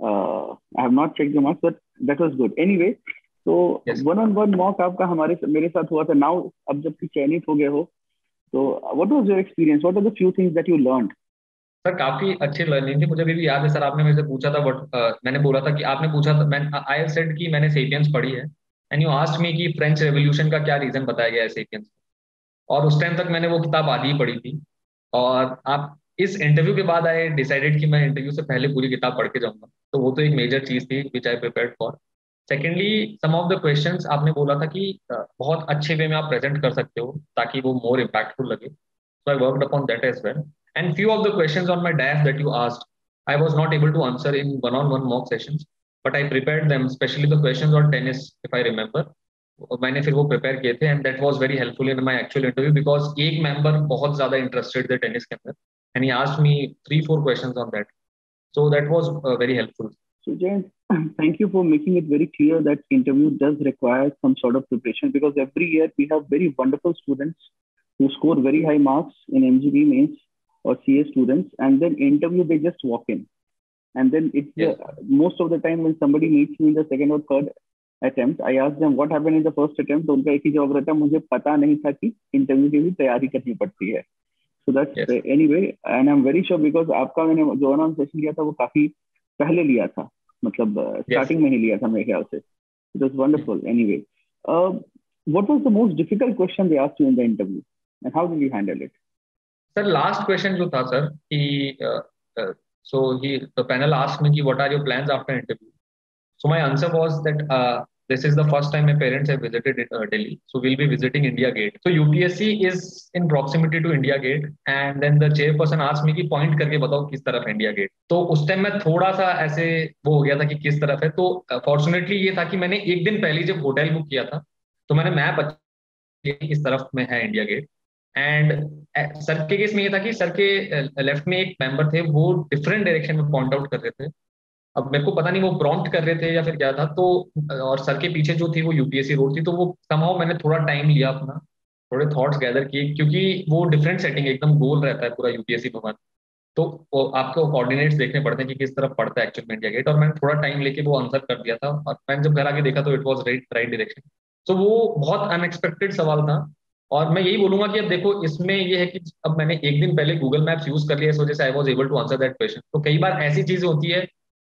I have not check the marks but that was good anyway तो वन ऑन वन मॉक आपका हमारे मेरे साथ हुआ था। नाउ अब जब चयनित हो गए हो तो what was your experience what are the few things that you learned sir काफ़ी अच्छी लर्निंग थी। मुझे अभी भी याद है सर आपने मेरे से पूछा था बट uh, मैंने बोला था कि आपने पूछा था मैं आई सेड कि मैंने सेपियंस पढ़ी है। एंड यू आस्ट मी कि फ्रेंच रेवोल्यूशन का क्या रीजन बताया गया है सेपियंस और उस टाइम तक मैंने वो किताब आधी ही पढ़ी थी। और आप इस इंटरव्यू के बाद आई डिसाइडेड कि मैं इंटरव्यू से पहले पूरी किताब पढ़ के जाऊँगा। तो वो तो एक मेजर चीज़ थी which I prepare for secondly some of the question आपने बोला था कि बहुत अच्छे वे में आप प्रेजेंट कर सकते हो ताकि वो मोर इम्पैक्टफुल लगे। So I worked upon that as well and few of the question on my DAF that you asked I was not able to answer in one on one mock sessions, but I prepared them, especially the questions on tennis, if I remember. मैंने फिर वो prepare किए थे and that was very helpful in my actual interview because एक member बहुत ज्यादा interested थे tennis के अंदर and he asked me three four questions on that so that was very helpful So Jay, thank you for making it very clear that interview does require some sort of preparation because every year we have very wonderful students who score very high marks in MGB mains or CA students, and then interview they just walk in, and then it's yes. uh, most of the time when somebody meets me in the second or third attempt, I ask them what happened in the first attempt. तो उनका एक ही जवाब रहता है मुझे पता नहीं था कि इंटरव्यू की भी तैयारी करनी पड़ती है so that's anyway and I am very sure because आपका मैंने जो ऑन सेशन लिया था वो काफी पहले लिया था मतलब स्टार्टिंग uh, yes. में ही लिया था मेरे ख्याल से it was wonderful anyway what was the most difficult question they asked you in the interview and how did you handle it sir last question जो था सर कि so he the panel asked me कि what are your plans after interview so my answer was that this is the first time my parents have visited uh, Delhi. So we'll be visiting India Gate. So UPSC is in proximity to India Gate. And then the chairperson asked me कि point करके बताओ किस तरफ़ India Gate. तो उस time मैं थोड़ा सा ऐसे वो हो गया था कि किस तरफ़ है तो फॉर्चुनेटली ये था कि मैंने एक दिन पहले जब होटल बुक किया था तो मैंने मैप किस तरफ़ में है इंडिया गेट एंड सर के केस में ये था कि सर के लेफ़्ट में एक मेंबर थे, वो डिफरेंट डायरेक्शन में पॉइंट आउट कर रहे थे। अब मेरे को पता नहीं वो प्रॉम्प्ट कर रहे थे या फिर क्या था तो और सर के पीछे जो थी वो यूपीएससी रोड थी तो वो समाओ मैंने थोड़ा टाइम लिया अपना, थोड़े थॉट्स गैदर किए, क्योंकि वो डिफरेंट सेटिंग एकदम गोल रहता है पूरा यूपीएससी भवन। तो आपको कोऑर्डिनेट्स देखने पड़ते हैं कि किस तरफ़ पड़ता है एक्चुअल में इंडिया गेट और मैंने थोड़ा टाइम लेके वो आंसर कर दिया था, और मैंने जब घर आके देखा तो it was right right direction तो वो बहुत अनएक्सपेक्टेड सवाल था और मैं यही बोलूँगा कि अब देखो इसमें ये है कि अब मैंने एक दिन पहले गूगल मैप्स यूज़ कर लिया इस वजह से I was able to answer that question तो कई बार ऐसी चीज़ें होती है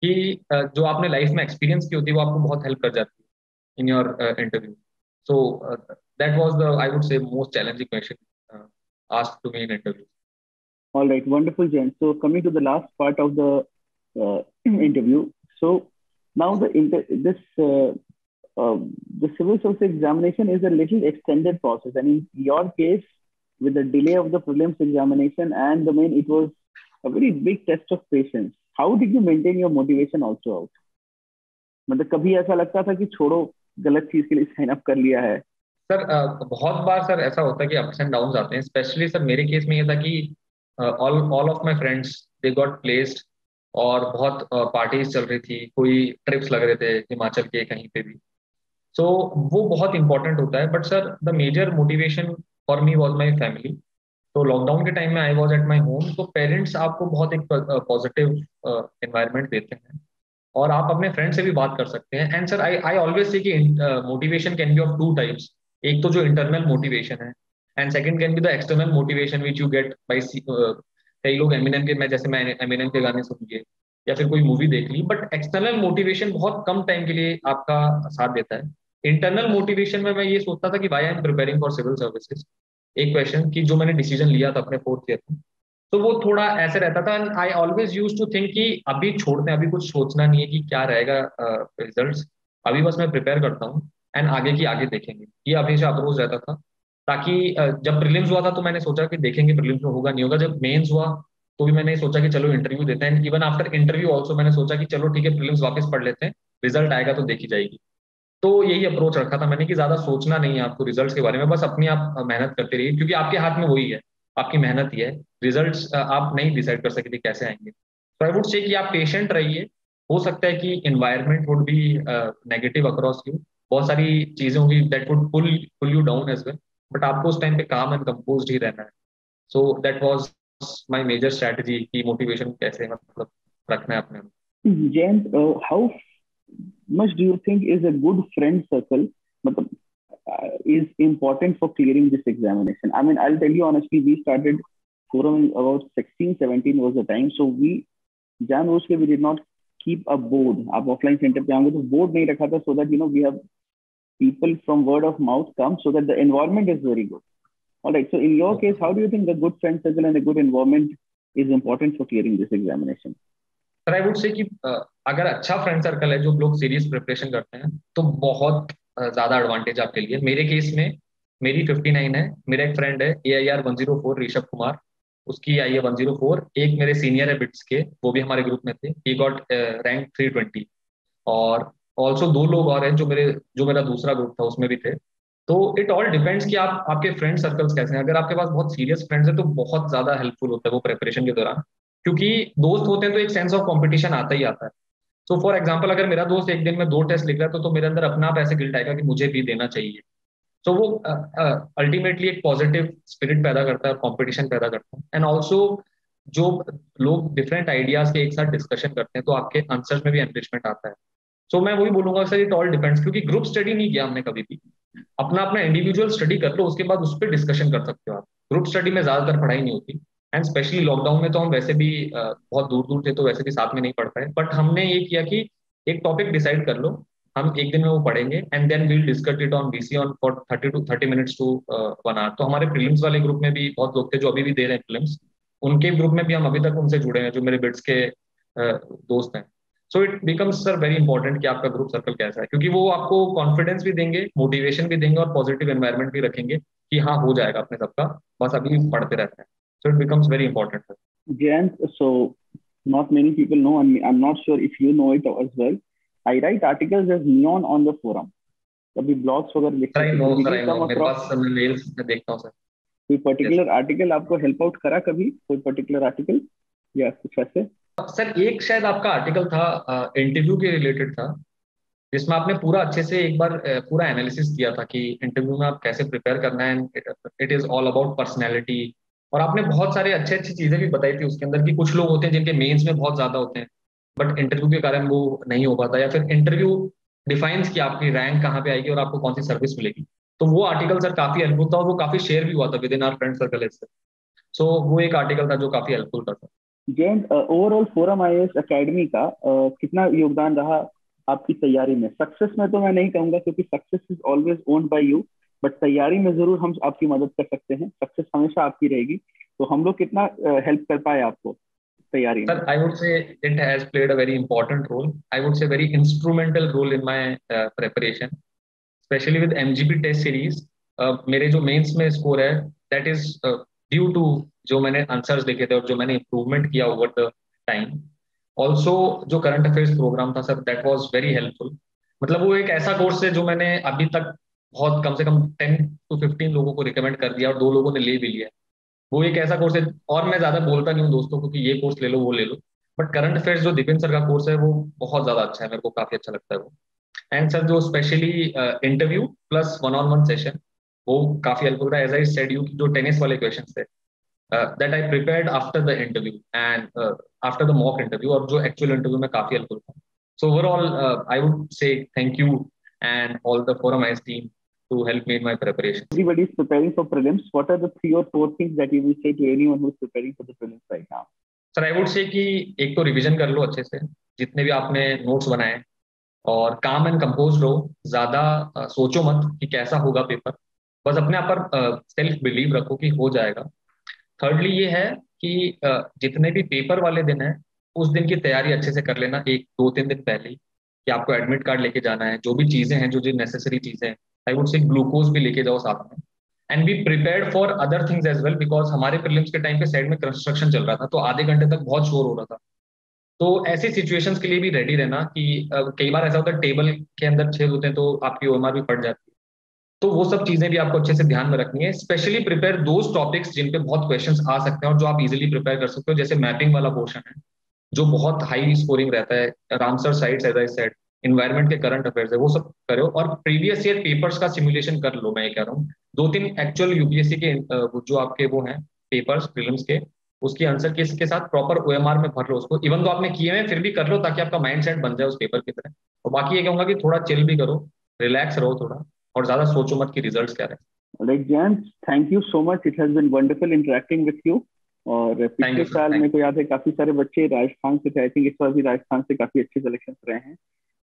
कि जो आपने लाइफ में एक्सपीरियंस की होती है वो आपको बहुत हेल्प कर जाती है in your interview so that was the I would say most challenging question asked to me in interview. All right, wonderful, Jen. So coming to the last part of the uh, interview, so now the this uh, uh, the civil service examination is a little extended process and in your case with the delay of the prelims examination and the main it was a very big test of patience how did you maintain your motivation also out मतलब कभी ऐसा लगता था कि छोड़ो गलत चीज़ के लिए साइन अप कर लिया है सर बहुत बार सर ऐसा होता है कि अप्स एंड डाउन आते हैं स्पेशली सर मेरे केस में ये था कि all all of my friends they got placed और बहुत पार्टीज़ चल रही थी कोई ट्रिप्स लग रहे थे हिमाचल के कहीं पे भी सो so, वो बहुत इंपॉर्टेंट होता है but sir the major motivation for me was my family तो लॉकडाउन के टाइम में I was at my home तो पेरेंट्स आपको बहुत एक पॉजिटिव इन्वायरमेंट देते हैं। और आप अपने फ्रेंड से भी बात कर सकते हैं। And sir I I always see कि motivation can be of two types एक तो जो इंटरनल मोटिवेशन है and second can be the external motivation which you get by कई लोग एमिनम के मैं जैसे मैं एमिनम के गाने सुन लिए या फिर कोई मूवी देख ली। बट एक्सटर्नल मोटिवेशन बहुत कम टाइम के लिए आपका साथ देता है। इंटरनल मोटिवेशन में मैं ये सोचता था कि why I am preparing for civil services एक क्वेश्चन कि जो मैंने डिसीज़न लिया था अपने फोर्थ ईयर में। तो वो थोड़ा ऐसे रहता था and I always use to think कि अभी छोड़ते हैं अभी कुछ सोचना नहीं है कि क्या रहेगा रिज़ल्ट uh, अभी बस मैं प्रिपेयर करता हूँ एंड आगे की आगे देखेंगे। ये हमेशा अप्रोच रहता था। ताकि uh, जब प्रिलिम्स हुआ था तो मैंने सोचा कि देखेंगे प्रिलिम्स में होगा नहीं होगा। जब मेन्स हुआ तो भी मैंने सोचा कि चलो इंटरव्यू देते हैं। इवन आफ्टर इंटरव्यू ऑल्सो मैंने सोचा कि चलो ठीक है प्रीलिम्स वापस पढ़ लेते हैं। रिज़ल्ट आएगा तो देखी जाएगी। तो यही अप्रोच रखा था मैंने कि ज़्यादा सोचना नहीं है आपको रिज़ल्ट के बारे में, बस अपनी आप मेहनत करते रहिए, क्योंकि आपके हाथ में वही है, आपकी मेहनत ही है। रिज़ल्ट आप नहीं डिसाइड कर सकते कैसे आएँगे। तो आई वुड से कि आप पेशेंट रहिए। हो सकता है कि environment would be negative across you बहुत सारी चीज़ें होंगी that would pull pull you down as well but आपको उस टाइम पे काम एंड कंपोज ही रहना है। So that was my major strategy की मोटिवेशन कैसे मतलब रखना है अपने में Jain how Much do you think is a good friend circle मतलब uh, is important for clearing this examination i mean i'll tell you honestly we started forum about 16 17 was the time so we जान उसके we did not keep a board आप offline centre पे आएंगे तो board नहीं रखा था so that you know we have people from word of mouth come so that the environment is very good. All right. So in your case, how do you think the good friend circle and a good environment is important for clearing this examination? Sir, I would say कि अगर अच्छा friend circle है जो लोग serious preparation करते हैं तो बहुत ज़्यादा एडवांटेज आपके लिए। मेरे केस में मेरी 59 है मेरा एक फ्रेंड है A I R one zero four Rishabh Kumar उसकी आई है वन ज़ीरो फोर एक मेरे सीनियर है बिट्स के वो भी हमारे ग्रुप में थे। He got rank three twenty और ऑल्सो दो लोग और हैं जो मेरे जो मेरा दूसरा ग्रुप था उसमें भी थे। तो इट ऑल डिपेंड्स कि आप आपके फ्रेंड सर्कल्स कैसे हैं। अगर आपके पास बहुत सीरियस फ्रेंड्स हैं तो बहुत ज़्यादा हेल्पफुल होता है वो प्रिपरेशन के दौरान। क्योंकि दोस्त होते हैं तो एक सेंस ऑफ़ कॉम्पिटिशन आता ही आता है। सो फॉर एग्ज़ाम्पल अगर मेरा दोस्त एक दिन में दो टेस्ट लिख रहा है तो, तो मेरे अंदर अपना आप ऐसे गिल्ट आएगा कि मुझे भी देना चाहिए। सो वो अल्टीमेटली एक पॉजिटिव स्पिरिट पैदा करता है कॉम्पिटिशन पैदा करता है। एंड ऑल्सो जो लोग डिफरेंट आइडियाज़ के एक साथ डिस्कशन करते हैं तो आपके आंसर में भी एनरिचमेंट आता है। सो so, मैं वही बोलूँगा सर इट ऑल डिपेंड्स क्योंकि ग्रुप स्टडी नहीं किया हमने कभी भी। अपना अपना इंडिविजुअल स्टडी कर लो उसके बाद उस पर डिस्कशन कर सकते हो आप। ग्रुप स्टडी में ज़्यादातर पढ़ाई नहीं होती। एंड स्पेशली लॉकडाउन में तो हम वैसे भी बहुत दूर दूर थे तो वैसे भी साथ में नहीं पढ़ पाए। बट हमने ये किया कि एक टॉपिक डिसाइड कर लो, हम एक दिन में वो पढ़ेंगे and then we'll discuss it on BC on for thirty to thirty minutes to one hour तो हमारे प्रीलिम्स वाले ग्रुप में भी बहुत लोग थे जो अभी भी दे रहे हैं प्रीलिम्स उनके ग्रुप में भी हम अभी तक उनसे जुड़े हैं, जो मेरे बिट्स के दोस्त हैं। So it becomes sir very important कि आपका ग्रुप सर्कल कैसा है। क्योंकि वो आपको कॉन्फिडेंस भी देंगे मोटिवेशन भी देंगे और पॉजिटिव एनवायरमेंट भी रखेंगे कि हाँ हो जाएगा अपने सबका। बस अभी पढ़ते रहते हैं। So it becomes very important sir so not many people know and I'm not sure if you know it as well. I write articles as neon on the forum. कभी ब्लॉग्स वगैरह लिखते हैं देखता हूँ सर कोई particular article आपको help out करा कभी? कोई पर्टिकुलर आर्टिकल या कुछ ऐसे? सर एक शायद आपका आर्टिकल था इंटरव्यू के रिलेटेड था जिसमें आपने पूरा अच्छे से एक बार पूरा एनालिसिस किया था कि इंटरव्यू में आप कैसे प्रिपेयर करना है it is all about personality और आपने बहुत सारे अच्छे अच्छी चीज़ें भी बताई थी उसके अंदर कि कुछ लोग होते हैं जिनके मेंस में बहुत ज़्यादा होते हैं बट इंटरव्यू के कारण वो नहीं हो पाता या फिर इंटरव्यू डिफाइंस की आपकी रैंक कहाँ पे आएगी और आपको कौन सी सर्विस मिलेगी। तो वो आर्टिकल सर काफ़ी हेल्पफुल था और वो काफ़ी शेयर भी हुआ था with in our friend circle so वो एक आर्टिकल था जो काफ़ी हेल्पफुल था sir Jain overall forum IAS academy का uh, कितना योगदान रहा आपकी तैयारी में? सक्सेस में तो मैं नहीं कहूँगा क्योंकि success is always owned by you but तैयारी में ज़रूर हम आपकी मदद कर सकते हैं। सक्सेस हमेशा आपकी रहेगी। तो हम लोग कितना हेल्प कर पाए आपको तैयारी sir I would say it has played a very important role I would say very instrumental role in my preparation specially with MGB test series मेरे जो मेंस में स्कोर है दैट इज़ ड्यू टू जो मैंने answers लिखे थे और जो मैंने इंप्रूवमेंट किया ओवर द टाइम ऑल्सो जो करंट अफेयर्स प्रोग्राम था sir that was very helpful मतलब वो एक ऐसा कोर्स है जो मैंने अभी तक बहुत कम से कम टेन टू फिफ्टीन लोगों को रिकमेंड कर दिया और दो लोगों ने ले भी लिया। वो एक ऐसा कोर्स है, और मैं ज़्यादा बोलता नहीं हूँ दोस्तों को कि ये कोर्स ले लो, वो ले लो। बट करंट अफेयर्स जो दिपिन सर का कोर्स है, वो बहुत ज़्यादा अच्छा है, मेरे को काफ़ी अच्छा लगता है वो। एंड सर जो specially interview plus one on one session वो काफ़ी हेल्पफुल रहा। एज आई सेड यू जो टेनिस वाले क्वेश्चन थे that I prepared after the interview and after the mock interview और जो एक्चुअल इंटरव्यू में काफ़ी हेल्पफुल था। So overall I would say thank you and all the forum IAS team to help me in my preparation. Everybody is preparing for prelims. What are the three or four things that you will say to anyone who is preparing for the prelims right now? Sir I would say कि एक तो revision कर लो अच्छे से जितने भी आपने notes बनाए और काम एंड कंपोज रहो ज़्यादा सोचो मत कि कैसा होगा पेपर बस अपने आप पर सेल्फ बिलीव रखो कि हो जाएगा थर्डली ये है कि जितने भी पेपर वाले दिन है उस दिन की तैयारी अच्छे से कर लेना एक दो तीन दिन पहले कि आपको एडमिट कार्ड लेके जाना है जो भी चीज़ें हैं जो जो नेसेसरी चीज़ें हैं आई वुड से ग्लूकोज भी लेके जाओ साथ में. And be prepare for other things as well because हमारे प्रिलिम्स के टाइम पे साइड में कंस्ट्रक्शन चल रहा था तो आधे घंटे तक बहुत शोर हो रहा था. तो ऐसी सिचुएशंस के लिए भी रेडी रहना कि कई बार ऐसा होता है टेबल के अंदर छेद होते हैं तो आपकी ओएमआर भी पड़ जाती है. तो वो सब चीज़ें भी आपको अच्छे से ध्यान में रखनी है. स्पेशली प्रिपेयर दो टॉपिक्स जिन पे बहुत क्वेश्चन आ सकते हैं और जो आप इजीली प्रिपेयर कर सकते हो, जैसे मैपिंग वाला पोर्शन है, जो बहुत हाई स्कोरिंग रहता है. Ramsar sites as I said environment के करंट अफेयर्स है वो सब करो। और प्रीवियस ईयर पेपर्स का सिमुलेशन कर लो मैं ये कह रहा हूँ। दो तीन एक्चुअल यूपीएससी के जो आपके वो हैं पेपर्स प्रीलिम्स के उसकी आंसर के इसके साथ प्रॉपर ओएमआर में भर लो उसको। इवन तो आपने किए हैं फिर भी कर लो ताकि आपका माइंड सेट बन जाए उस पेपर की तरह। और बाकी ये कहूँगा कि थोड़ा चिल भी करो रिलैक्स रहो थोड़ा और ज़्यादा सोचो मत कि रिजल्ट्स क्या रहे। Like Jain thank you so much it has been wonderful interacting with you और पिछले साल मेरे को याद है काफ़ी सारे बच्चे राजस्थान से थे। आई थिंक इस बार भी राजस्थान से काफ़ी अच्छे सिलेक्शन रहे हैं।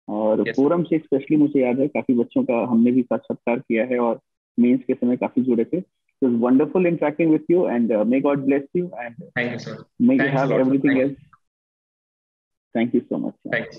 और yes, फोरम से स्पेशली मुझे याद है काफ़ी बच्चों का हमने भी साक्षात्कार किया है और मेंस के समय काफ़ी जुड़े थे it was wonderful interacting with you and uh, may god bless you and thank you sir may Thanks you have everything thank else thank you so much thanks